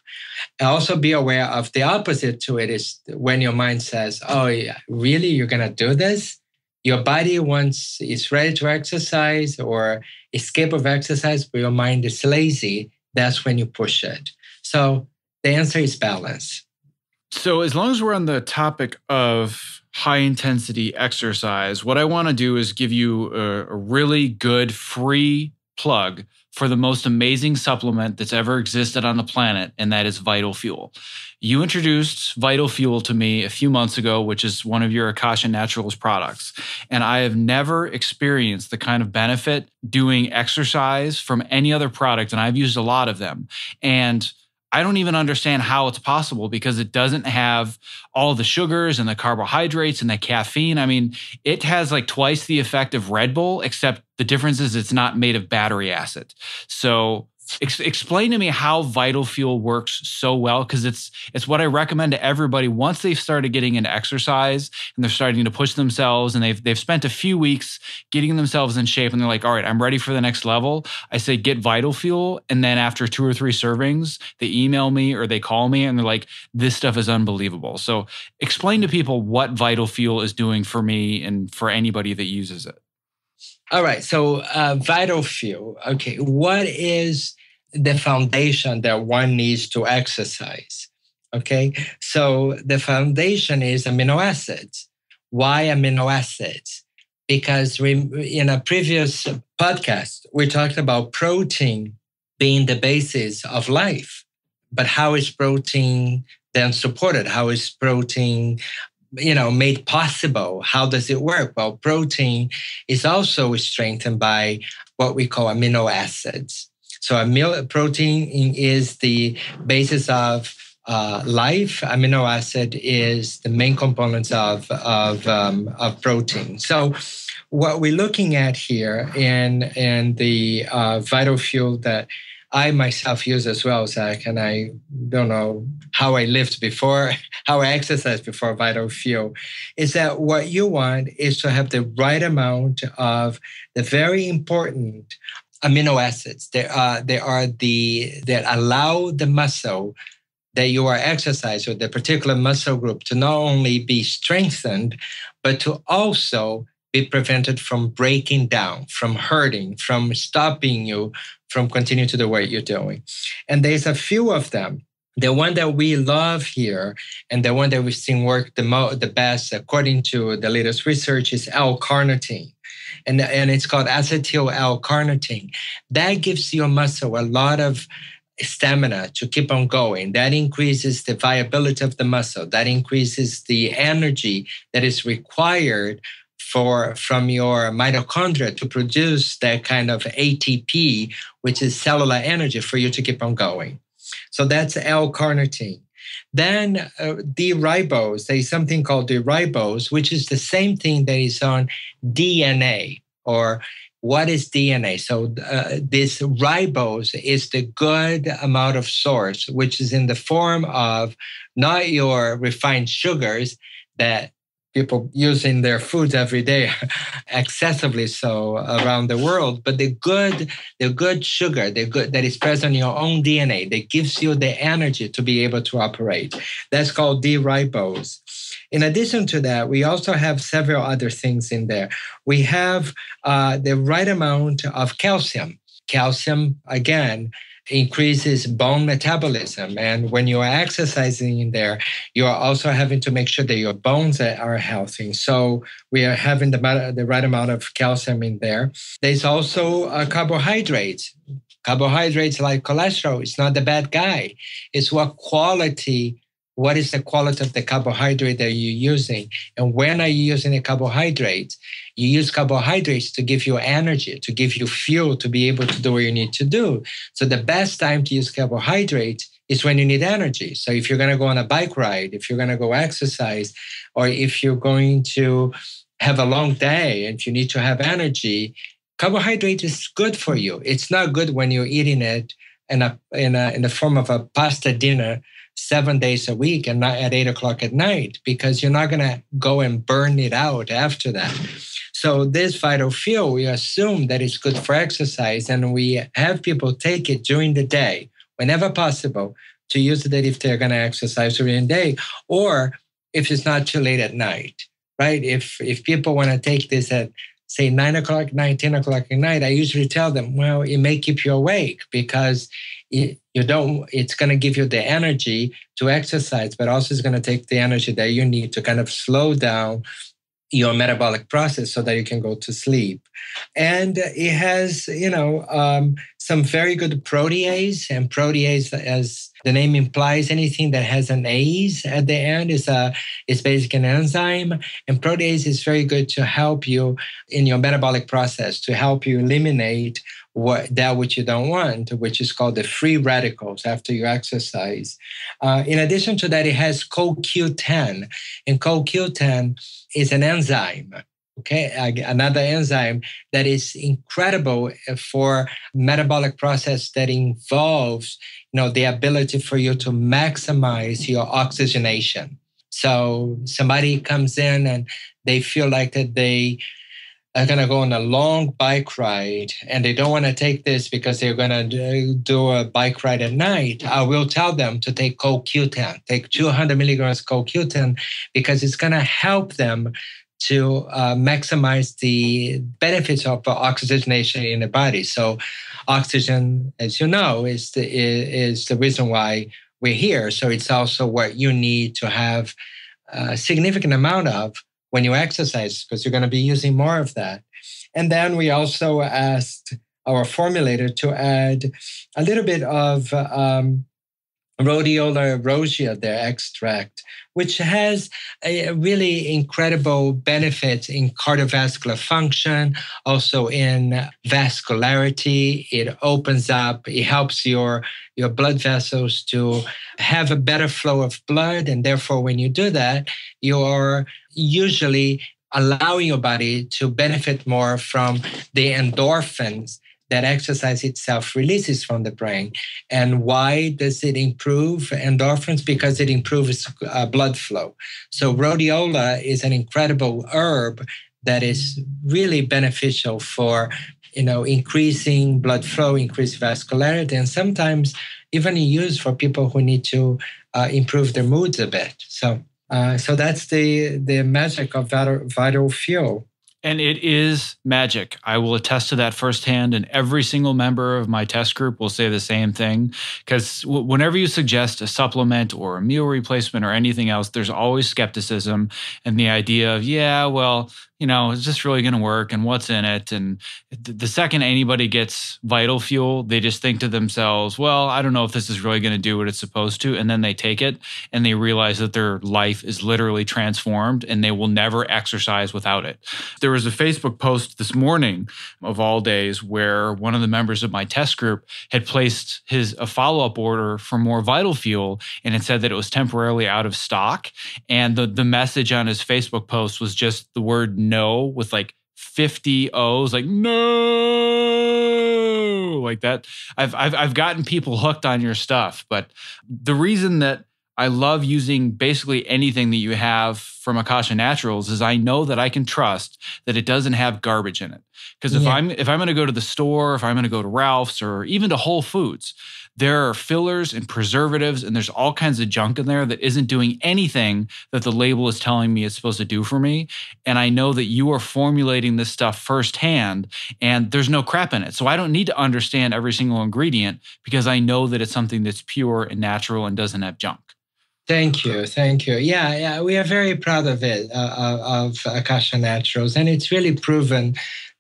And also be aware of the opposite to it is when your mind says, Oh, yeah, really? You're going to do this? Your body wants is ready to exercise or escape of exercise, but your mind is lazy. That's when you push it. So the answer is balance. So, as long as we're on the topic of high intensity exercise, what I want to do is give you a, a, really good free plug for the most amazing supplement that's ever existed on the planet, and that is Vital Fuel. You introduced Vital Fuel to me a few months ago, which is one of your Akasha Naturals products. And I have never experienced the kind of benefit doing exercise from any other product, and I've used a lot of them. And I don't even understand how it's possible because it doesn't have all the sugars and the carbohydrates and the caffeine. I mean, it has like twice the effect of Red Bull, except the difference is it's not made of battery acid. So Ex- explain to me how Vital Fuel works so well because it's it's what I recommend to everybody once they've started getting into exercise and they're starting to push themselves and they've they've spent a few weeks getting themselves in shape and they're like, all right, I'm ready for the next level. I say get Vital Fuel, and then after two or three servings, they email me or they call me and they're like, this stuff is unbelievable. So explain to people what Vital Fuel is doing for me and for anybody that uses it. All right. So, uh, vital fuel. Okay. What is the foundation that one needs to exercise? Okay. So, the foundation is amino acids. Why amino acids? Because we, in a previous podcast, we talked about protein being the basis of life. But how is protein then supported? How is protein you know made possible. How does it work? Well protein is also strengthened by what we call amino acids. So amino protein is the basis of uh, life. Amino acid is the main components of of, um, of protein. So what we're looking at here in in the uh, vital fuel that I myself use as well, Zack, and I don't know how I lived before, how I exercised before Vital Fuel, is that what you want is to have the right amount of the very important amino acids. There are, there are the that allow the muscle that you are exercising or the particular muscle group to not only be strengthened, but to also be prevented from breaking down, from hurting, from stopping you from continuing to do what you're doing. And there's a few of them. The one that we love here and the one that we've seen work the, mo- the best, according to the latest research, is L-carnitine. And, and it's called acetyl L-carnitine. That gives your muscle a lot of stamina to keep on going. That increases the viability of the muscle. That increases the energy that is required for from your mitochondria to produce that kind of ATP, which is cellular energy for you to keep on going. So that's L-carnitine. Then uh, D-ribose, there's something called D-ribose, which is the same thing that is on DNA or what is DNA? So uh, this ribose is the good amount of source, which is in the form of not your refined sugars that people using their foods every day excessively so around the world but the good the good sugar the good that is present in your own dna that gives you the energy to be able to operate that's called d-ribose in addition to that, we also have several other things in there. We have uh, the right amount of calcium. Calcium, again, increases bone metabolism. And when you are exercising in there, you are also having to make sure that your bones are healthy. So we are having the, the right amount of calcium in there. There's also uh, carbohydrates. Carbohydrates like cholesterol, it's not the bad guy. It's what quality what is the quality of the carbohydrate that you're using and when are you using the carbohydrates you use carbohydrates to give you energy to give you fuel to be able to do what you need to do. So the best time to use carbohydrates is when you need energy. So if you're going to go on a bike ride if you're going to go exercise or if you're going to have a long day and you need to have energy carbohydrate is good for you. It's not good when you're eating it in a in a in the form of a pasta dinner seven days a week and not at eight o'clock at night because you're not going to go and burn it out after that. So this vital fuel, we assume that it's good for exercise, and we have people take it during the day whenever possible to use it if they're going to exercise during the day, or if it's not too late at night, right? If if people want to take this at say nine o'clock, nine, 10 o'clock at night, I usually tell them, well, it may keep you awake because it, you don't, it's going to give you the energy to exercise, but also it's going to take the energy that you need to kind of slow down your metabolic process so that you can go to sleep. And it has, you know, um, some very good protease, and protease, as the name implies, anything that has an ase at the end is a is basically an enzyme. And protease is very good to help you in your metabolic process, to help you eliminate what that which you don't want, which is called the free radicals after you exercise. Uh, in addition to that, it has CoQ10, and CoQ10 is an enzyme. Okay, another enzyme that is incredible for metabolic process that involves, you know, the ability for you to maximize your oxygenation. So somebody comes in and they feel like that they are going to go on a long bike ride and they don't want to take this because they're going to do a bike ride at night, I will tell them to take CoQ10, take 200 milligrams CoQ10 because it's going to help them to uh, maximize the benefits of oxygenation in the body. So, oxygen, as you know, is the, is the reason why we're here. So, it's also what you need to have a significant amount of when you exercise because you're going to be using more of that. And then we also asked our formulator to add a little bit of um, rhodiola rosea, their extract, which has a really incredible benefits in cardiovascular function, also in vascularity. It opens up, it helps your, your blood vessels to have a better flow of blood. And therefore, when you do that, you're usually allowing your body to benefit more from the endorphins that exercise itself releases from the brain. And why does it improve endorphins? Because it improves uh, blood flow. So, rhodiola is an incredible herb that is really beneficial for you know increasing blood flow increased vascularity and sometimes even used for people who need to uh, improve their moods a bit so uh, so that's the the magic of vital, vital fuel and it is magic. I will attest to that firsthand. And every single member of my test group will say the same thing. Because w- whenever you suggest a supplement or a meal replacement or anything else, there's always skepticism and the idea of, yeah, well, you know, is this really going to work and what's in it? And the second anybody gets vital fuel, they just think to themselves, well, I don't know if this is really going to do what it's supposed to. And then they take it and they realize that their life is literally transformed and they will never exercise without it. There was a Facebook post this morning of all days where one of the members of my test group had placed his a follow-up order for more vital fuel and it said that it was temporarily out of stock. And the, the message on his Facebook post was just the word no with like 50 O's, like no, like that. I've, I've, I've gotten people hooked on your stuff, but the reason that I love using basically anything that you have from Akasha Naturals is I know that I can trust that it doesn't have garbage in it. Because if yeah. I'm if I'm going to go to the store, if I'm going to go to Ralph's or even to Whole Foods, there are fillers and preservatives and there's all kinds of junk in there that isn't doing anything that the label is telling me it's supposed to do for me. And I know that you are formulating this stuff firsthand and there's no crap in it. So I don't need to understand every single ingredient because I know that it's something that's pure and natural and doesn't have junk. Thank you, thank you. Yeah, yeah, we are very proud of it, uh, of Akasha Naturals, and it's really proven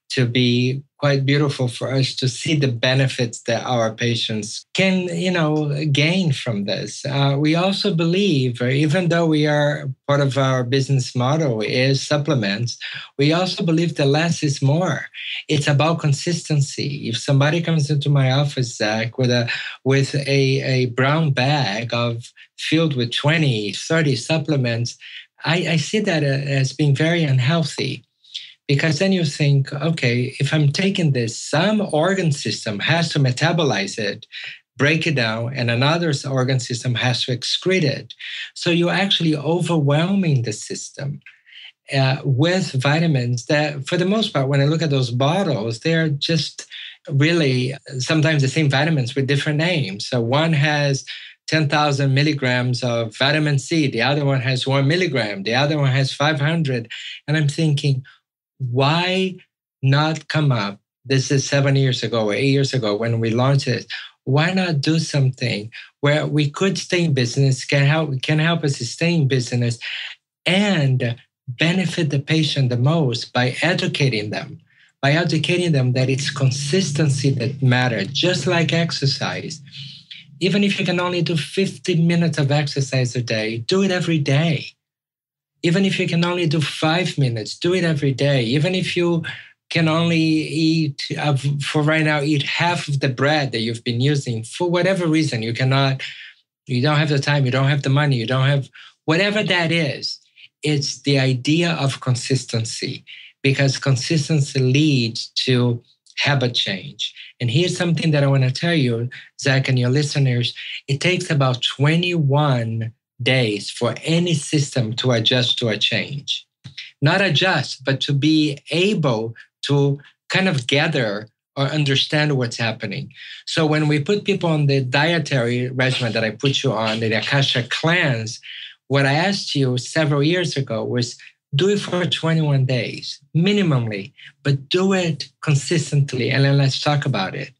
to be quite beautiful for us to see the benefits that our patients can, you know, gain from this. Uh, we also believe, uh, even though we are part of our business model is supplements, we also believe that less is more. It's about consistency. If somebody comes into my office, Zack, with a with a, a brown bag of filled with 20, 30 supplements, I, I see that uh, as being very unhealthy because then you think, okay, if I'm taking this, some organ system has to metabolize it, break it down, and another organ system has to excrete it. So you're actually overwhelming the system. Uh, with vitamins that, for the most part, when I look at those bottles, they're just really sometimes the same vitamins with different names. So one has 10,000 milligrams of vitamin C, the other one has one milligram, the other one has 500. And I'm thinking, why not come up? This is seven years ago eight years ago when we launched it. Why not do something where we could stay in business, can help can help us stay in business and benefit the patient the most by educating them, by educating them that it's consistency that matters, just like exercise. Even if you can only do 50 minutes of exercise a day, do it every day even if you can only do five minutes, do it every day. Even if you can only eat, uh, for right now, eat half of the bread that you've been using for whatever reason, you cannot, you don't have the time, you don't have the money, you don't have whatever that is. It's the idea of consistency because consistency leads to habit change. And here's something that I want to tell you, Zack, and your listeners it takes about 21 days for any system to adjust to a change. Not adjust, but to be able to kind of gather or understand what's happening. So when we put people on the dietary regimen that I put you on, the Akasha cleanse, what I asked you several years ago was do it for 21 days, minimally, but do it consistently. And then let's talk about it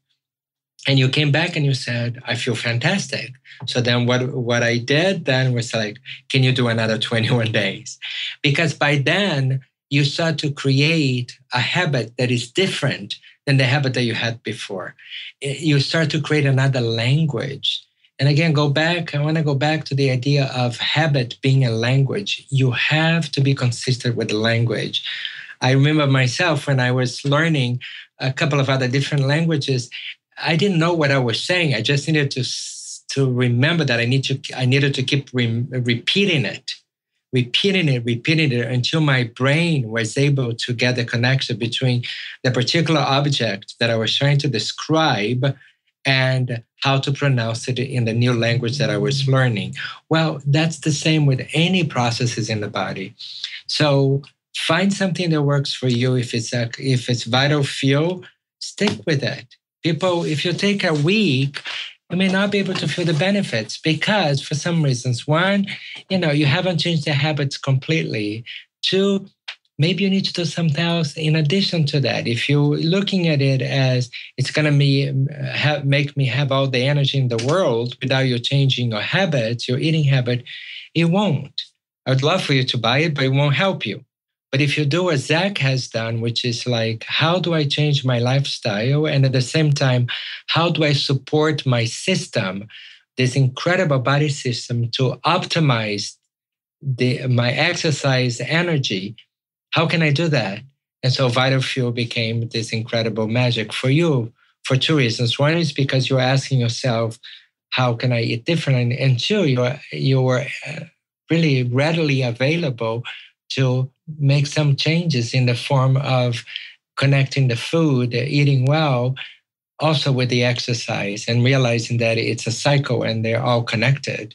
and you came back and you said i feel fantastic. So then what what i did then was like can you do another 21 days? Because by then you start to create a habit that is different than the habit that you had before. Eh, you start to create another language. And again go back i want to go back to the idea of habit being a language. You have to be consistent with the language. I remember myself when i was learning a couple of other different languages I didn't know what I was saying. I just needed to to remember that I need to I needed to keep re- repeating it, repeating it, repeating it until my brain was able to get the connection between the particular object that I was trying to describe and how to pronounce it in the new language that I was learning. Well, that's the same with any processes in the body. So find something that works for you. If it's a, if it's vital fuel, stick with it people, if you take a week, you may not be able to feel the benefits because for some reasons, one, you know, you haven't changed the habits completely. Two, maybe you need to do something else in addition to that. If you're looking at it as it's going to be make me have all the energy in the world without you changing your habits, your eating habit, it won't. I would love for you to buy it, but it won't help you. But if you do what Zack has done, which is like, how do I change my lifestyle? And at the same time, how do I support my system, this incredible body system to optimize the, my exercise energy? How can I do that? And so Vital Fuel became this incredible magic for you for two reasons. One is because you're asking yourself, how can I eat differently? And two, you're, you're uh, really readily available to make some changes in the form of connecting the food, eating well, also with the exercise, and realizing that it's a cycle and they're all connected.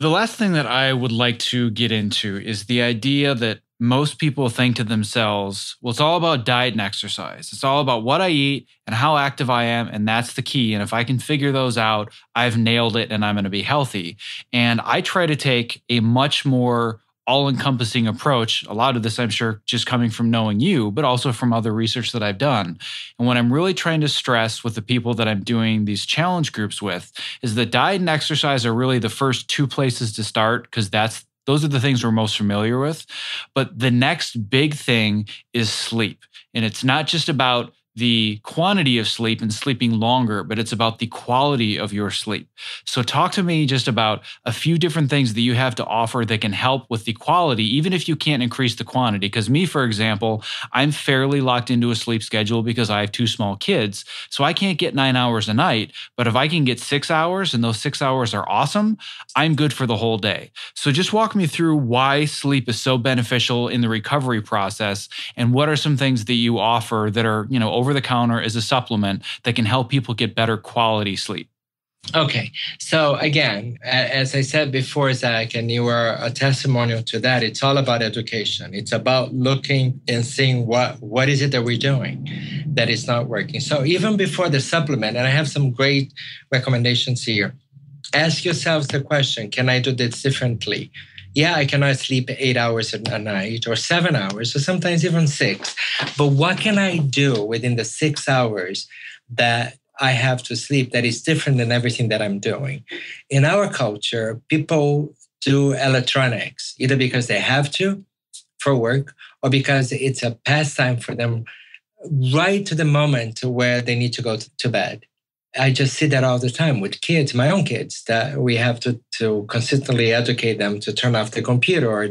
The last thing that I would like to get into is the idea that most people think to themselves, well, it's all about diet and exercise. It's all about what I eat and how active I am. And that's the key. And if I can figure those out, I've nailed it and I'm going to be healthy. And I try to take a much more all encompassing approach. A lot of this, I'm sure, just coming from knowing you, but also from other research that I've done. And what I'm really trying to stress with the people that I'm doing these challenge groups with is that diet and exercise are really the first two places to start because that's those are the things we're most familiar with. But the next big thing is sleep. And it's not just about the quantity of sleep and sleeping longer, but it's about the quality of your sleep. So, talk to me just about a few different things that you have to offer that can help with the quality, even if you can't increase the quantity. Because, me, for example, I'm fairly locked into a sleep schedule because I have two small kids. So, I can't get nine hours a night. But if I can get six hours and those six hours are awesome, I'm good for the whole day. So, just walk me through why sleep is so beneficial in the recovery process and what are some things that you offer that are, you know, over the counter as a supplement that can help people get better quality sleep? Okay. So again, as I said before, Zack, and you were a testimonial to that, it's all about education. It's about looking and seeing what what is it that we're doing that is not working. So even before the supplement, and I have some great recommendations here. Ask yourselves the question, can I do this differently? Yeah, I cannot sleep eight hours a night or seven hours or sometimes even six. But what can I do within the six hours that I have to sleep that is different than everything that I'm doing? In our culture, people do electronics either because they have to for work or because it's a pastime for them right to the moment where they need to go to bed. I just see that all the time with kids, my own kids, that we have to, to consistently educate them to turn off the computer or,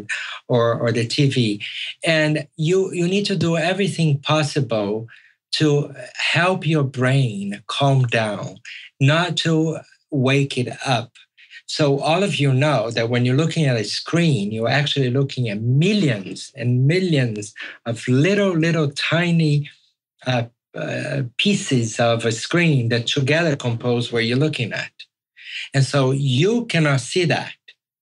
or, or the TV. And you, you need to do everything possible to help your brain calm down, not to wake it up. So, all of you know that when you're looking at a screen, you're actually looking at millions and millions of little, little tiny uh, uh, pieces of a screen that together compose where you're looking at. And so you cannot see that,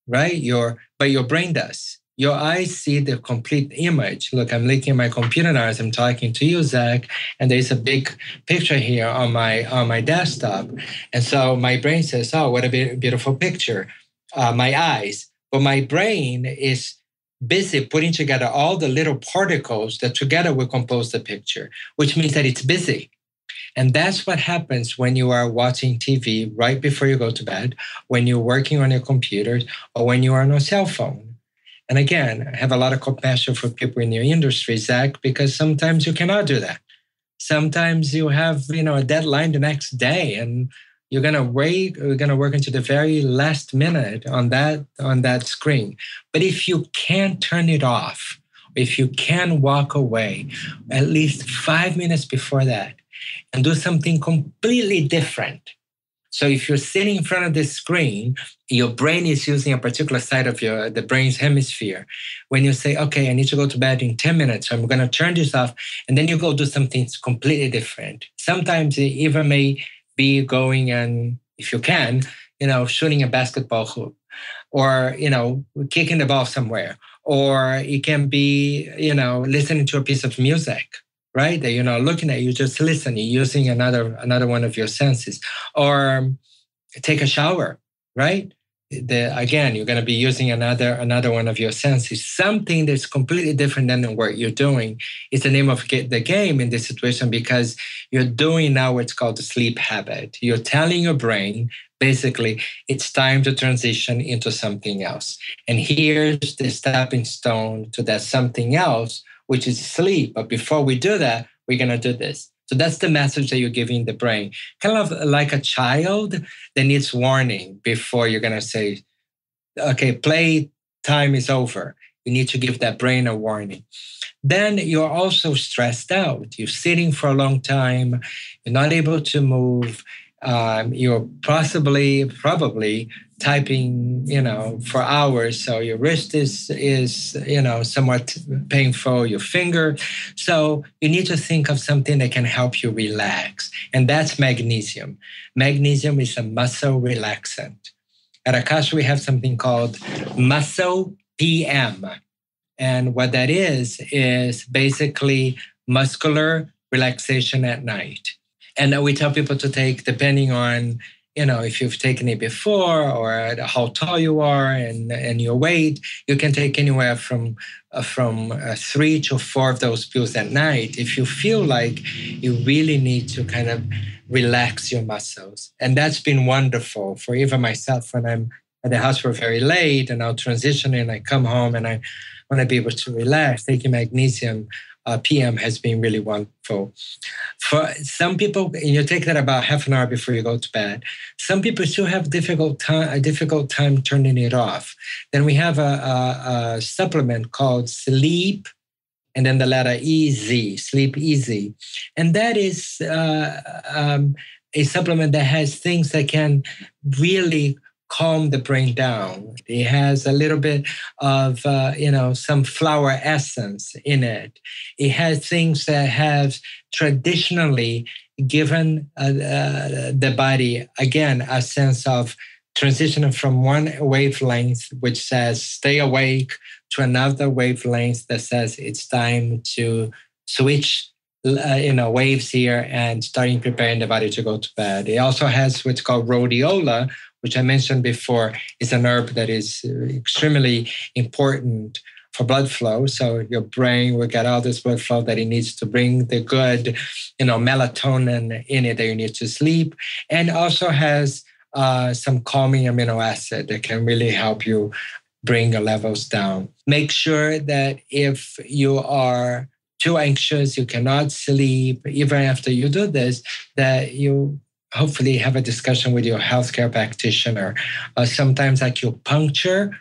right? Your but your brain does. Your eyes see the complete image. Look, I'm looking at my computer now as I'm talking to you, Zack, and there's a big picture here on my on my desktop. And so my brain says, "Oh, what a beautiful picture!" Uh, my eyes, but my brain is busy putting together all the little particles that together will compose the picture, which means that it's busy. And that's what happens when you are watching TV right before you go to bed, when you're working on your computer, or when you are on a cell phone. And again, I have a lot of compassion for people in your industry, Zack, because sometimes you cannot do that. Sometimes you have, you know, a deadline the next day and you're gonna wait you're gonna work into the very last minute on that on that screen. But if you can't turn it off if you can walk away at least five minutes before that and do something completely different. So if you're sitting in front of the screen your brain is using a particular side of your the brain's hemisphere. When you say okay i need to go to bed in 10 minutes so i'm going to turn this off and then you go do something completely different. Sometimes it even may be going and if you can, you know, shooting a basketball hoop or, you know, kicking the ball somewhere. Or it can be, you know, listening to a piece of music, right? That you're not looking at, you just listening, using another another one of your senses. Or take a shower, right? The again you're going to be using another another one of your senses. Something that's completely different than what you're doing is the name of the game in this situation because you're doing now what's called the sleep habit. You're telling your brain basically it's time to transition into something else. And here's the stepping stone to that something else which is sleep. But before we do that we're going to do this. So that's the message that you're giving the brain. Kind of like a child that needs warning before you're going to say, okay, play time is over. You need to give that brain a warning. Then you're also stressed out. You're sitting for a long time. You're not able to move. Um, you're possibly, probably typing, you know, for hours. So your wrist is is you know somewhat painful. Your finger. So you need to think of something that can help you relax, and that's magnesium. Magnesium is a muscle relaxant. At Akasha, we have something called Muscle PM. And what that is, is basically muscular relaxation at night. And we tell people to take, depending on you know, if you've taken it before or how tall you are and, and your weight, you can take anywhere from uh, from uh, three to four of those pills at night. If you feel like you really need to kind of relax your muscles, and that's been wonderful for even myself when I'm at the hospital very late and I'll transition and I come home and I want to be able to relax. Taking magnesium uh, PM has been really wonderful. For some people, you take that about half an hour before you go to bed. Some people still have difficult time, a difficult time turning it off. Then we have a, a, a supplement called Sleep, and then the letter EZ, Sleep Easy, and that is uh, um, a supplement that has things that can really calm the brain down. It has a little bit of, uh, you know, some flower essence in it. It has things that have traditionally given uh, uh, the body, again, a sense of transitioning from one wavelength, which says stay awake, to another wavelength that says it's time to switch uh, you know waves here and starting preparing the body to go to bed. It also has what's called rhodiola, which I mentioned before, is an herb that is uh, extremely important for blood flow. So your brain will get all this blood flow that it needs to bring the good, you know, melatonin in it that you need to sleep, and also has uh, some calming amino acid that can really help you bring your levels down. Make sure that if you are too anxious, you cannot sleep, even after you do this, that you hopefully have a discussion with your healthcare practitioner. Uh, sometimes acupuncture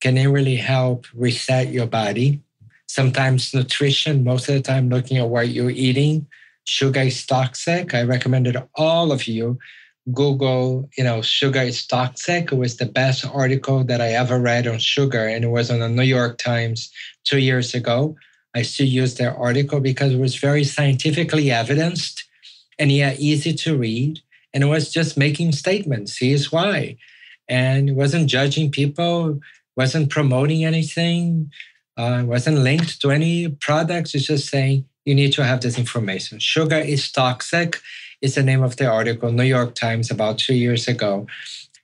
can really help reset your body. Sometimes nutrition, most of the time looking at what you're eating. Sugar is toxic. I recommended all of you Google, you know, sugar is toxic. It was the best article that I ever read on sugar, and it was on the New York Times two years ago. I still use their article because it was very scientifically evidenced and yet easy to read and it was just making statements. Here's why. And it wasn't judging people, wasn't promoting anything, uh, wasn't linked to any products. It's just saying you need to have this information. Sugar is toxic is the name of the article, New York Times, about two years ago.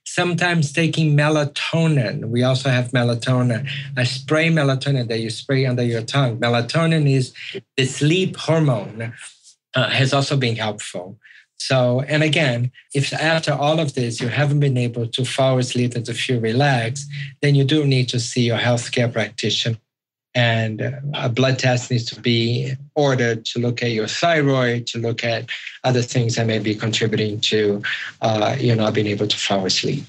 Sometimes taking melatonin. We also have melatonin, a spray melatonin that you spray under your tongue. Melatonin is the sleep hormone, uh, has also been helpful. So, and again, if after all of this you haven't been able to fall asleep and to feel relaxed, then you do need to see your healthcare practitioner. And a blood test needs to be ordered to look at your thyroid, to look at other things that may be contributing to uh, you not being able to fall asleep.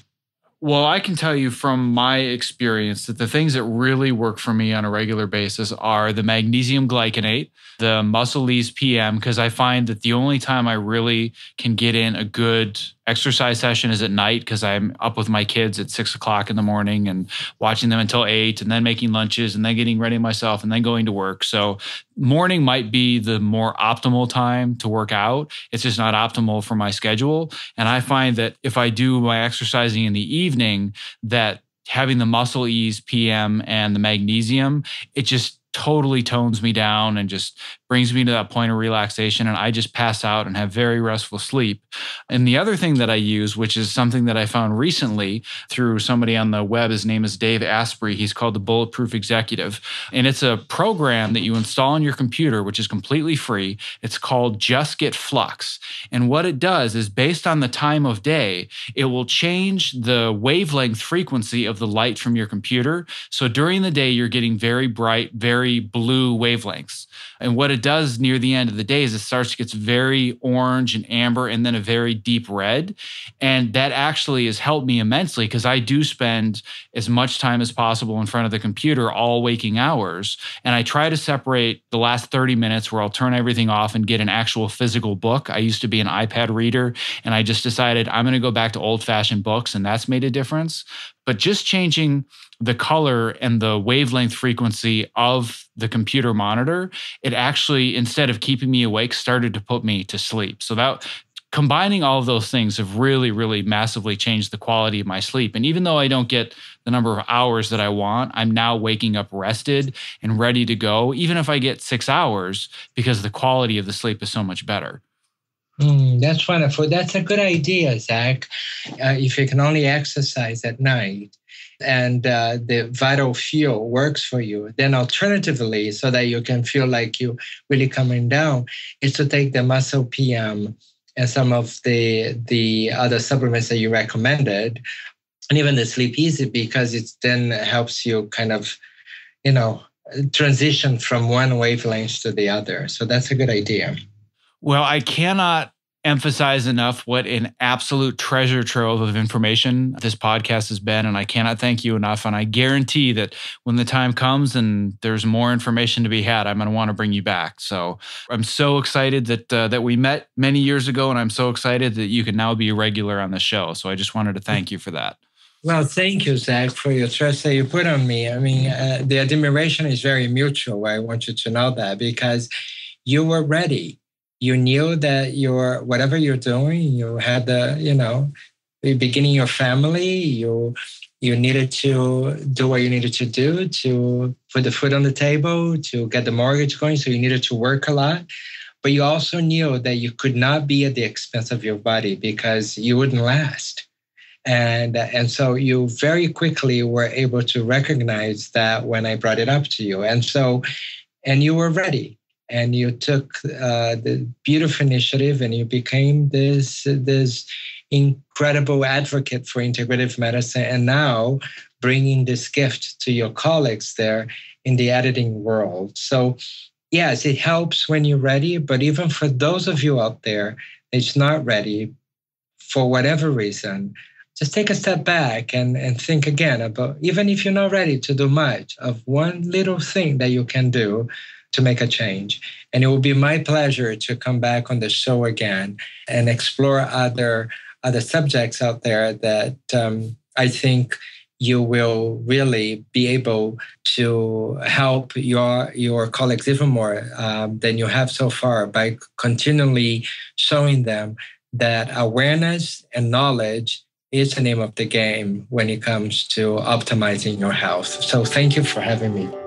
Well, I can tell you from my experience that the things that really work for me on a regular basis are the magnesium glycinate, the Muscle Ease PM, because I find that the only time I really can get in a good exercise session is at night because I'm up with my kids at six o'clock in the morning and watching them until eight and then making lunches and then getting ready myself and then going to work. So morning might be the more optimal time to work out. It's just not optimal for my schedule. And I find that if I do my exercising in the evening, that having the muscle ease PM and the magnesium, it just totally tones me down and just brings me to that point of relaxation and I just pass out and have very restful sleep. And the other thing that I use, which is something that I found recently through somebody on the web, his name is Dave Asprey. He's called the Bulletproof Executive. And it's a program that you install on your computer, which is completely free. It's called Just Get Flux. And what it does is based on the time of day, it will change the wavelength frequency of the light from your computer. So during the day, you're getting very bright, very blue wavelengths. And what it does near the end of the day is it starts to get very orange and amber and then a very deep red. And that actually has helped me immensely because I do spend as much time as possible in front of the computer all waking hours. And I try to separate the last 30 minutes where I'll turn everything off and get an actual physical book. I used to be an iPad reader and I just decided I'm going to go back to old fashioned books and that's made a difference. But just changing the color and the wavelength frequency of the computer monitor, it actually, instead of keeping me awake, started to put me to sleep. So that combining all of those things have really, really massively changed the quality of my sleep. And even though I don't get the number of hours that I want, I'm now waking up rested and ready to go, even if I get six hours, because the quality of the sleep is so much better. Mm, that's wonderful. That's a good idea, Zack. Uh, if you can only exercise at night and uh, the vital fuel works for you, then alternatively, so that you can feel like you really coming down, is to take the muscle PM and some of the the other supplements that you recommended, and even the sleep easy because it then helps you kind of, you know, transition from one wavelength to the other. So that's a good idea. Well, I cannot emphasize enough what an absolute treasure trove of information this podcast has been. And I cannot thank you enough. And I guarantee that when the time comes and there's more information to be had, I'm going to want to bring you back. So I'm so excited that uh, that we met many years ago, and I'm so excited that you can now be a regular on the show. So I just wanted to thank you for that. Well, thank you, Zack, for your trust that you put on me. I mean, uh, the admiration is very mutual. I want you to know that because you were ready you knew that your whatever you're doing, you had the, you know, beginning your family, you you needed to do what you needed to do to put the food on the table, to get the mortgage going. So you needed to work a lot. But you also knew that you could not be at the expense of your body because you wouldn't last. And, and so you very quickly were able to recognize that when I brought it up to you. And so, and you were ready and you took uh, the beautiful initiative and you became this this incredible advocate for integrative medicine and now bringing this gift to your colleagues there in the editing world. So yes it helps when you're ready but even for those of you out there that's not ready for whatever reason just take a step back and, and think again about even if you're not ready to do much of one little thing that you can do to make a change. And it will be my pleasure to come back on the show again and explore other other subjects out there that um, I think you will really be able to help your your colleagues even more um, than you have so far by continually showing them that awareness and knowledge is the name of the game when it comes to optimizing your health. So thank you for having me.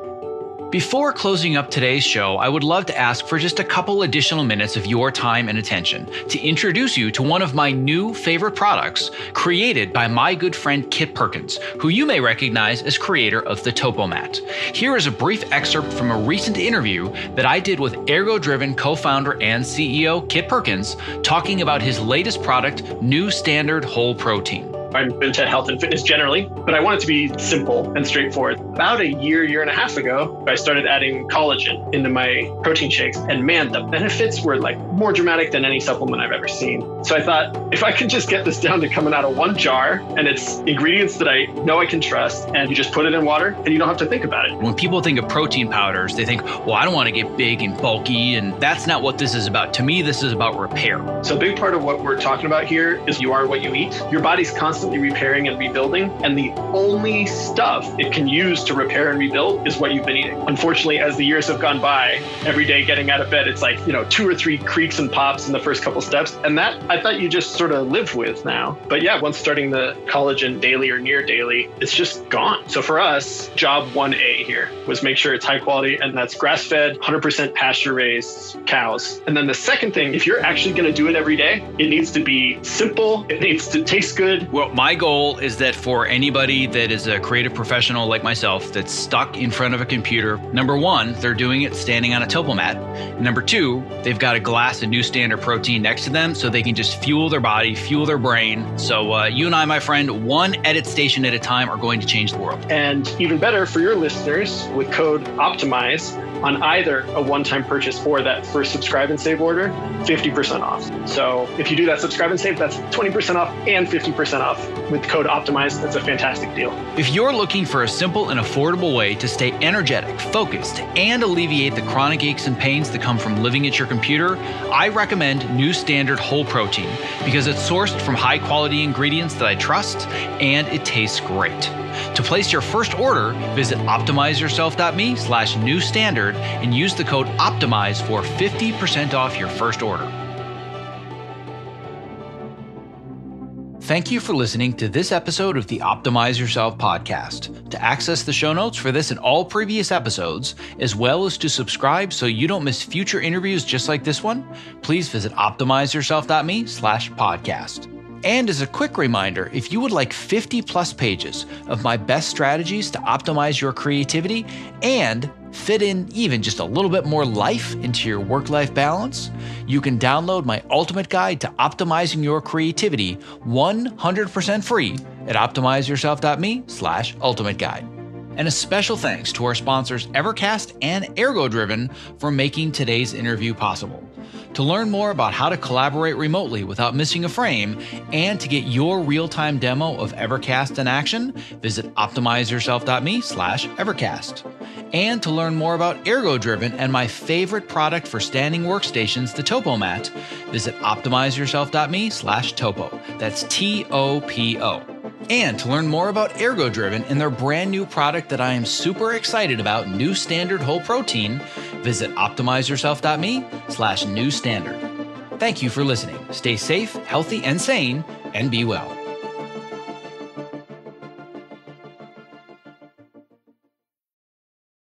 Before closing up today's show, I would love to ask for just a couple additional minutes of your time and attention to introduce you to one of my new favorite products created by my good friend Kit Perkins, who you may recognize as creator of the Topomat. Here is a brief excerpt from a recent interview that I did with Ergo Driven co founder and CEO Kit Perkins talking about his latest product, New Standard Whole Protein. I'm into health and fitness generally, but I want it to be simple and straightforward. About a year, year and a half ago, I started adding collagen into my protein shakes. And man, the benefits were like more dramatic than any supplement I've ever seen. So I thought if I could just get this down to coming out of one jar and it's ingredients that I know I can trust, and you just put it in water and you don't have to think about it. When people think of protein powders, they think, well, I don't want to get big and bulky. And that's not what this is about. To me, this is about repair. So a big part of what we're talking about here is you are what you eat. Your body's constantly constantly repairing and rebuilding. And the only stuff it can use to repair and rebuild is what you've been eating. Unfortunately, as the years have gone by, every day getting out of bed, it's like, you know, two or three creaks and pops in the first couple steps. And that I thought you just sort of live with now. But yeah, once starting the collagen daily or near daily, it's just gone. So for us, job 1A here was make sure it's high quality and that's grass fed, 100% pasture raised cows. And then the second thing, if you're actually going to do it every day, it needs to be simple, it needs to taste good. Well, my goal is that for anybody that is a creative professional like myself that's stuck in front of a computer, number one, they're doing it standing on a topo mat. Number two, they've got a glass of new standard protein next to them so they can just fuel their body, fuel their brain. So uh, you and I, my friend, one edit station at a time are going to change the world. And even better for your listeners, with code OPTIMIZE, on either a one-time purchase or that first subscribe and save order, 50% off. So if you do that subscribe and save, that's 20% off and 50% off with code OPTIMIZE. That's a fantastic deal. If you're looking for a simple and affordable way to stay energetic, focused, and alleviate the chronic aches and pains that come from living at your computer, I recommend New Standard Whole Protein because it's sourced from high quality ingredients that I trust and it tastes great. To place your first order, visit optimizeyourself.me slash new standard and use the code OPTIMIZE for 50% off your first order. Thank you for listening to this episode of the Optimize Yourself podcast. To access the show notes for this and all previous episodes, as well as to subscribe so you don't miss future interviews just like this one, please visit optimizeyourself.me slash podcast. And as a quick reminder, if you would like 50 plus pages of my best strategies to optimize your creativity and fit in even just a little bit more life into your work life balance, you can download my ultimate guide to optimizing your creativity 100% free at optimizeyourself.me slash ultimate guide. And a special thanks to our sponsors Evercast and ErgoDriven for making today's interview possible. To learn more about how to collaborate remotely without missing a frame and to get your real-time demo of Evercast in action, visit optimizeyourself.me slash Evercast. And to learn more about ErgoDriven and my favorite product for standing workstations, the TopoMat, visit optimizeyourself.me slash Topo. That's T-O-P-O. And to learn more about ErgoDriven and their brand new product that I am super excited about, New Standard Whole Protein, visit optimizeyourself.me slash new standard. Thank you for listening. Stay safe, healthy, and sane, and be well.